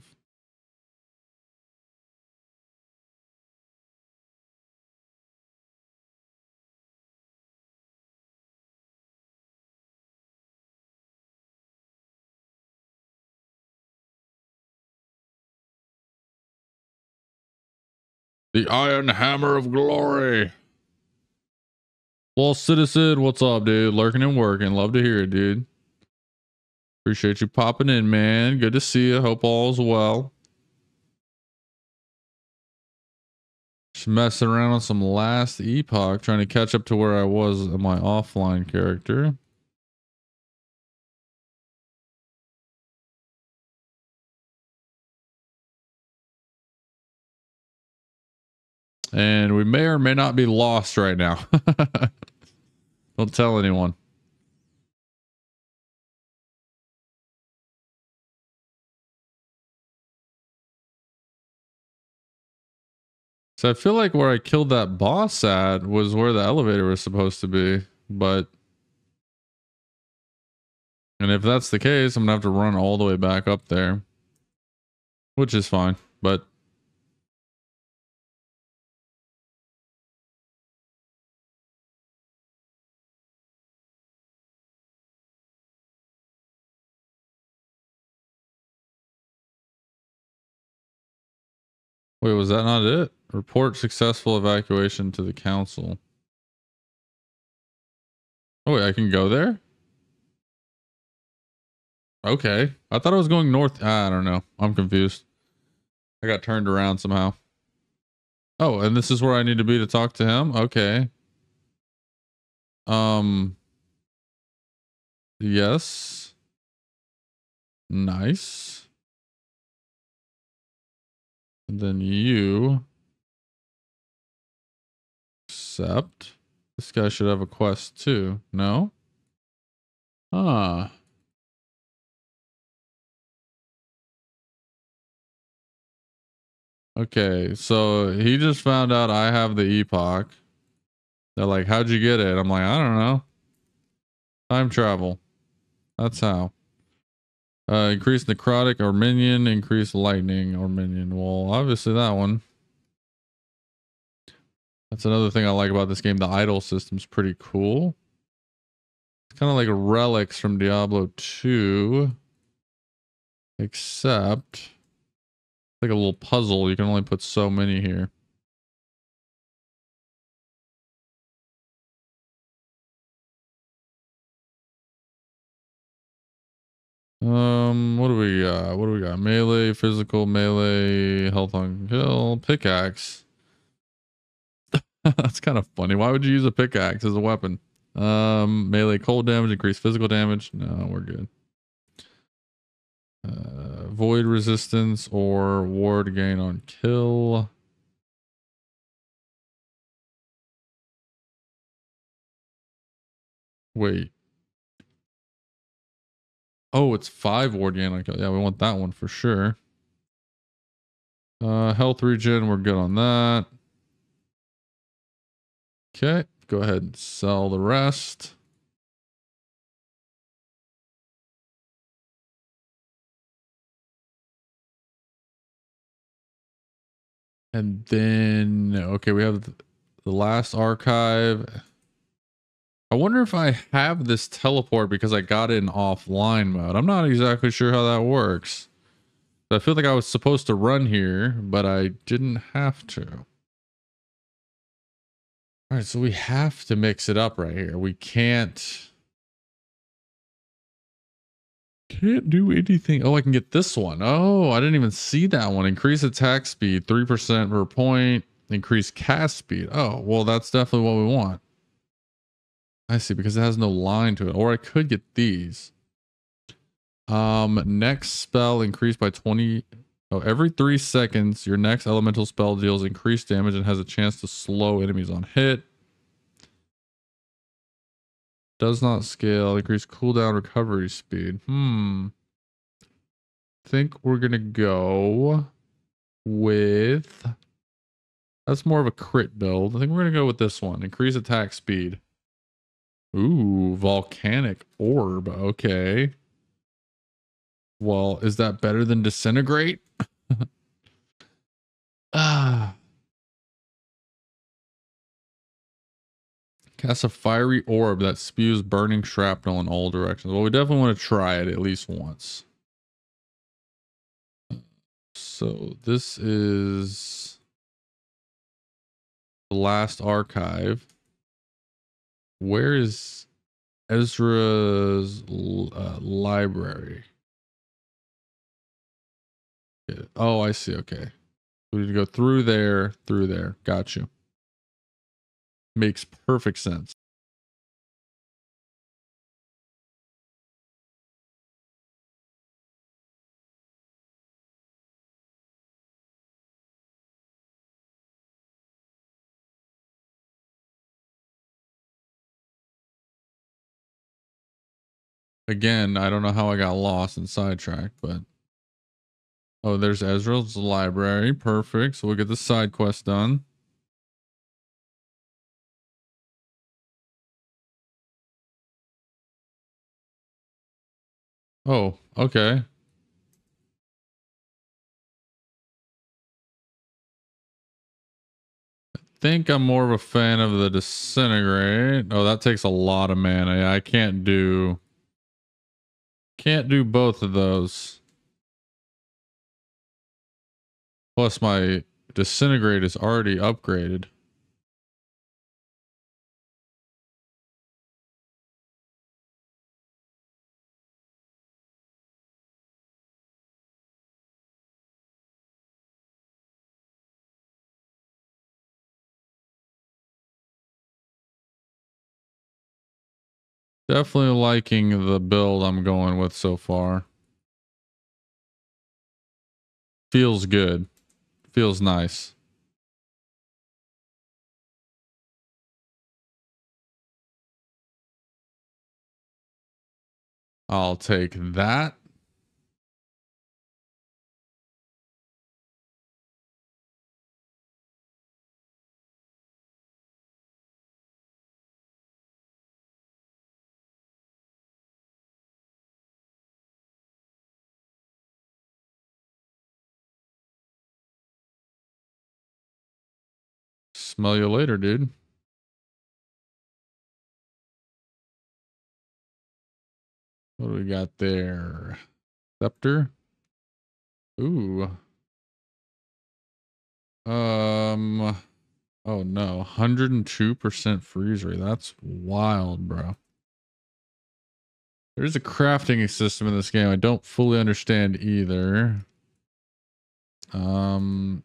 Speaker 2: The Iron Hammer of Glory. Well, citizen, what's up, dude? Lurking and working. Love to hear it, dude. Appreciate you popping in, man. Good to see you. Hope all's well. Just messing around on some last epoch, trying to catch up to where I was in my offline character. And we may or may not be lost right now. Don't tell anyone. So I feel like where I killed that boss at was where the elevator was supposed to be, but and if that's the case, I'm gonna have to run all the way back up there, which is fine, but Wait, was that not it? Report successful evacuation to the council. Oh, wait, I can go there? Okay. I thought I was going north. I don't know. I'm confused. I got turned around somehow. Oh, and this is where I need to be to talk to him? Okay. Um. Yes. Nice. And then you accept. This guy should have a quest too. No? Ah. Okay, so he just found out I have the epoch. They're like, how'd you get it? I'm like, I don't know. Time travel. That's how. Uh, increase necrotic or minion, increase lightning or minion. Well, obviously that one. That's another thing I like about this game. The idol system's pretty cool. It's kind of like relics from Diablo 2. Except like a little puzzle. You can only put so many here. Um, what do we got? What do we got? Melee, physical, melee, health on kill, pickaxe. That's kind of funny. Why would you use a pickaxe as a weapon? Um, melee cold damage, increase physical damage. No, we're good. Uh, void resistance or ward gain on kill. Wait. Oh, it's five on. Yeah, we want that one for sure. Uh, health regen, we're good on that. Okay, go ahead and sell the rest. And then, okay, we have the last archive. I wonder if I have this teleport because I got in offline mode. I'm not exactly sure how that works. I feel like I was supposed to run here, but I didn't have to. All right, so we have to mix it up right here. We can't can't do anything. Oh, I can get this one. Oh, I didn't even see that one. Increase attack speed 3% per point. Increase cast speed. Oh, well, that's definitely what we want. I see, because it has no line to it. Or I could get these. Um, next spell increased by 20. Oh, every three seconds, your next elemental spell deals increased damage and has a chance to slow enemies on hit. Does not scale. Increase cooldown recovery speed. Hmm. Think we're gonna go with. That's more of a crit build. I think we're gonna go with this one. Increase attack speed. Ooh, volcanic orb. Okay. Well, is that better than disintegrate? ah. Cast a fiery orb that spews burning shrapnel in all directions. Well, we definitely want to try it at least once. So this is the last archive. Where is Ezra's uh, library? Oh, I see. Okay. We need to go through there, through there. Got you. Makes perfect sense. Again, I don't know how I got lost and sidetracked, but oh, there's Ezra's library. Perfect. So we'll get the side quest done. Oh, okay. I think I'm more of a fan of the disintegrate. Oh, that takes a lot of mana. I can't do can't do both of those. Plus my disintegrate is already upgraded. Definitely liking the build I'm going with so far. Feels good. Feels nice. I'll take that. Smell you later, dude. What do we got there? Scepter. Ooh. Um. Oh no, 102% freeze rate. That's wild, bro. There's a crafting system in this game I don't fully understand either. Um,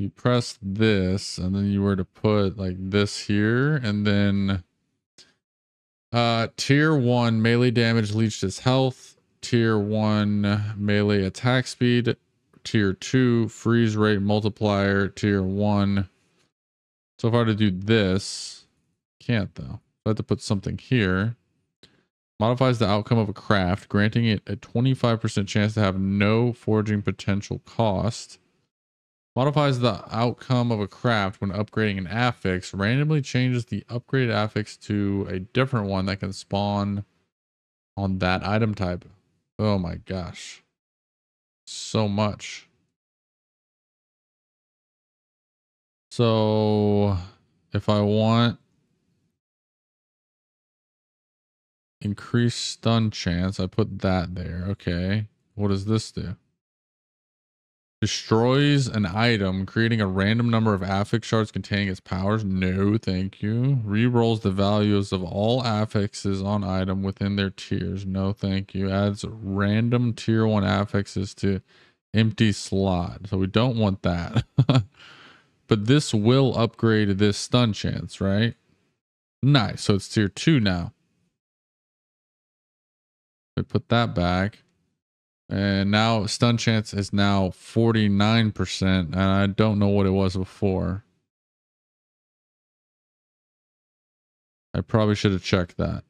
Speaker 2: you press this, and then you were to put like this here, and then uh, tier one melee damage leached his health. Tier one melee attack speed. Tier two freeze rate multiplier. Tier one. So if I were to do this, can't though. I have to put something here. Modifies the outcome of a craft, granting it a 25% chance to have no forging potential cost. Modifies the outcome of a craft when upgrading an affix. Randomly changes the upgraded affix to a different one that can spawn on that item type. Oh my gosh. So much. So if I want increase stun chance, I put that there. Okay. What does this do? Destroys an item, creating a random number of affix shards containing its powers. No, thank you. Rerolls the values of all affixes on item within their tiers. No, thank you. Adds random tier one affixes to empty slot. So we don't want that. but this will upgrade this stun chance, right? Nice. So it's tier two now. We put that back. And now stun chance is now 49%. And I don't know what it was before. I probably should have checked that.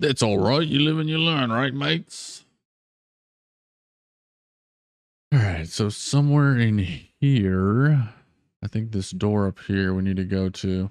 Speaker 2: that's all right. You live and you learn, right, mates? All right. So somewhere in here, I think this door up here we need to go to.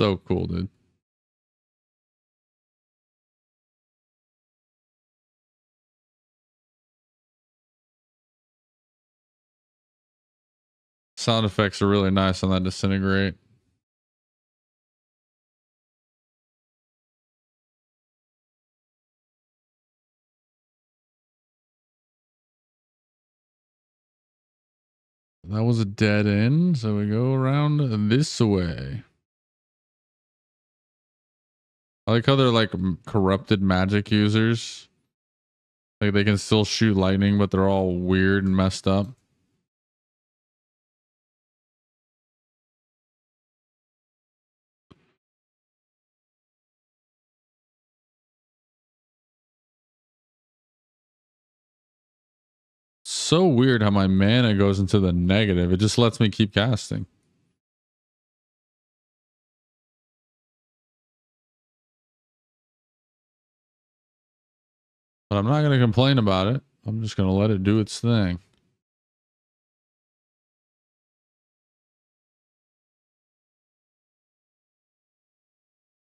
Speaker 2: So cool, dude. Sound effects are really nice on that disintegrate. That was a dead end, so we go around this way. I like how they're like corrupted magic users. Like they can still shoot lightning, but they're all weird and messed up. So weird how my mana goes into the negative. It just lets me keep casting. But I'm not going to complain about it. I'm just going to let it do its thing.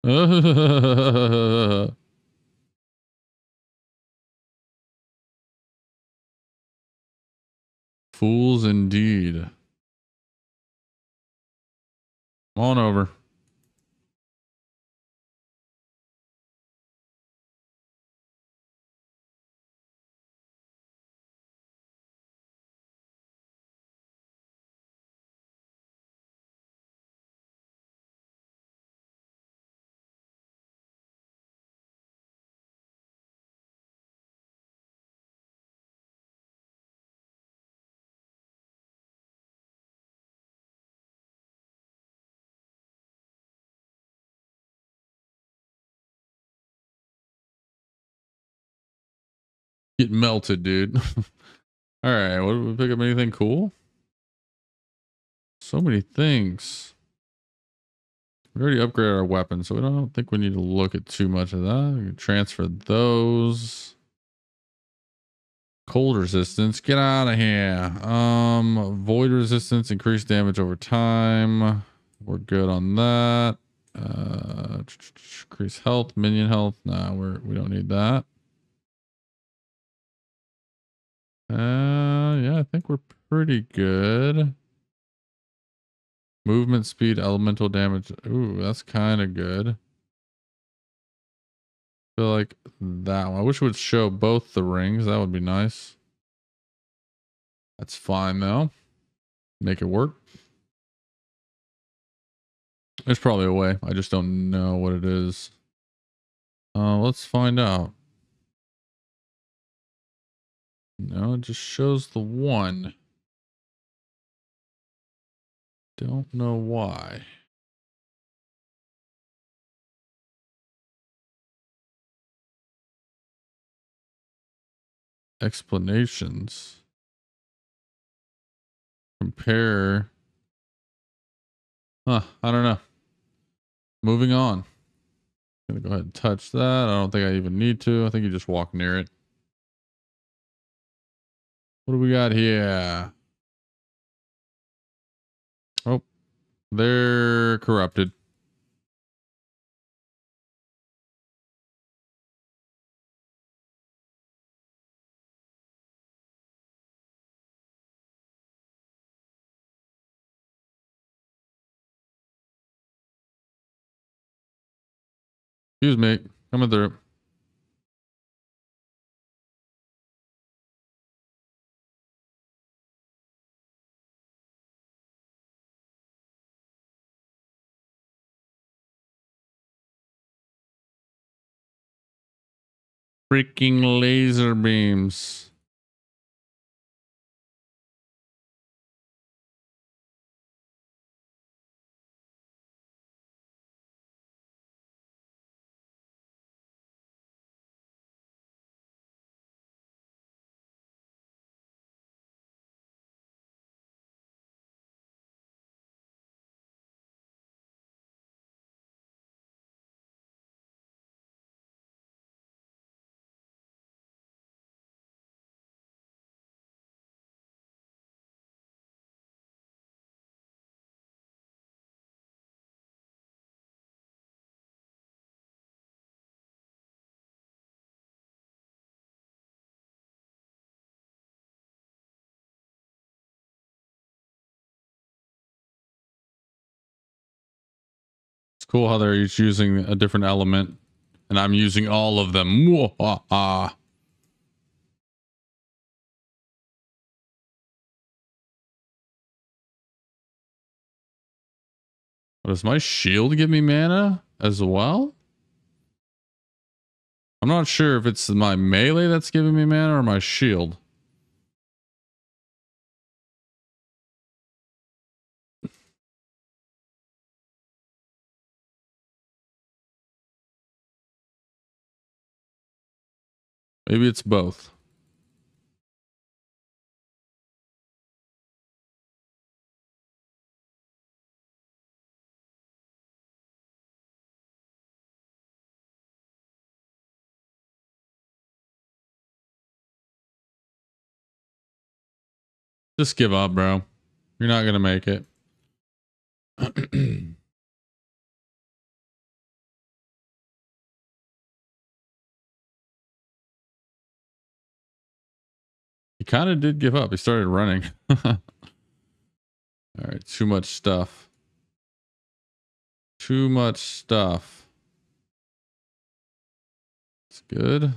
Speaker 2: Fools indeed. Come on over. Get melted, dude. All right, what did we pick up? Anything cool? So many things. We already upgraded our weapon, so I don't think we need to look at too much of that. We can transfer those. Cold resistance, get out of here. Um, void resistance, increased damage over time. We're good on that. Uh, increase health, minion health. Nah, we're we don't need that. Uh, yeah, I think we're pretty good. Movement speed, elemental damage. Ooh, that's kind of good. feel like that one. I wish it would show both the rings. That would be nice. That's fine though. Make it work. There's probably a way. I just don't know what it is. Uh, let's find out. No, it just shows the one. Don't know why. Explanations. Compare. Huh, I don't know. Moving on. I'm gonna go ahead and touch that. I don't think I even need to. I think you just walk near it. What do we got here? Oh, they're corrupted. Excuse me, coming through. Freaking laser beams. Cool how they're each using a different element, and I'm using all of them. Does my shield give me mana as well? I'm not sure if it's my melee that's giving me mana or my shield. Maybe it's both. Just give up, bro. You're not going to make it. kind of did give up. He started running. All right, too much stuff. Too much stuff. It's good.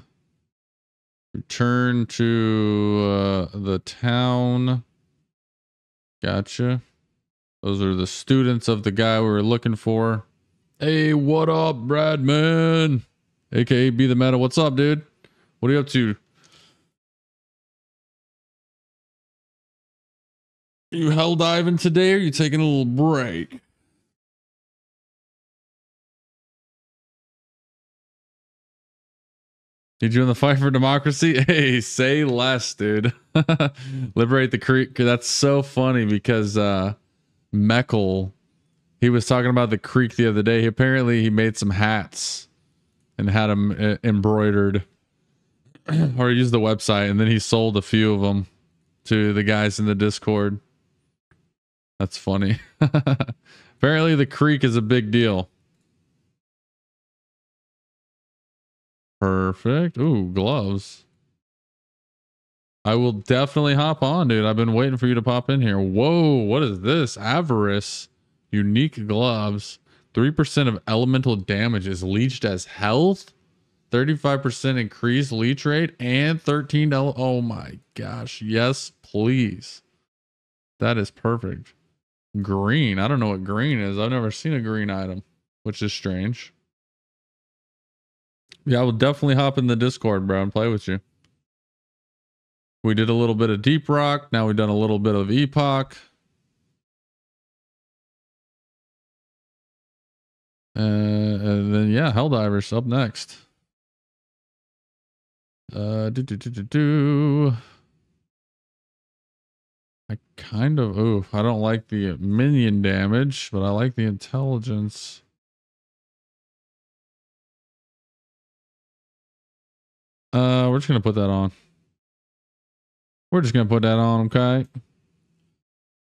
Speaker 2: Return to uh, the town. Gotcha. Those are the students of the guy we were looking for. Hey, what up, Bradman? AKA Be the Meta. What's up, dude? What are you up to? You hell diving today or are you taking a little break? Did you in the fight for democracy? Hey, say less, dude. Liberate the creek. That's so funny because uh Meckel, he was talking about the creek the other day. He, apparently, he made some hats and had them uh, embroidered, or used the website, and then he sold a few of them to the guys in the Discord. That's funny. apparently, the creek is a big deal. Perfect. Ooh, gloves. I will definitely hop on, dude. I've been waiting for you to pop in here. Whoa, what is this? Avarice. Unique gloves. 3% of elemental damage is leached as health. 35% increased leech rate and 13 Oh my gosh. Yes, please. That is perfect. Green. I don't know what green is. I've never seen a green item, which is strange. Yeah, I will definitely hop in the Discord, bro, and play with you. We did a little bit of Deep Rock. Now we've done a little bit of Epoch. Uh, and then yeah, Helldivers up next. Uh, do do do do do. I kind of oof. I don't like the minion damage, but I like the intelligence. Uh, we're just gonna put that on. We're just gonna put that on, okay?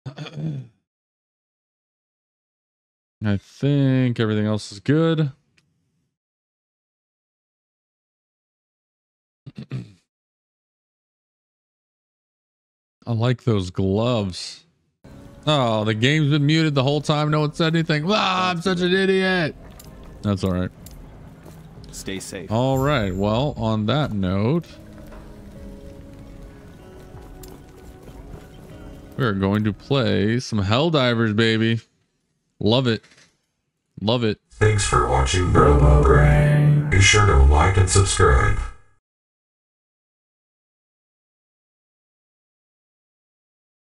Speaker 2: I think everything else is good. I like those gloves. Oh, the game's been muted the whole time. No one said anything. Ah, I'm such an idiot. That's all right.
Speaker 8: Stay safe.
Speaker 2: All right. Well, on that note, we're going to play some Helldivers, baby. Love it. Love it.
Speaker 1: Thanks for watching Brobo Brain. Be sure to like and subscribe.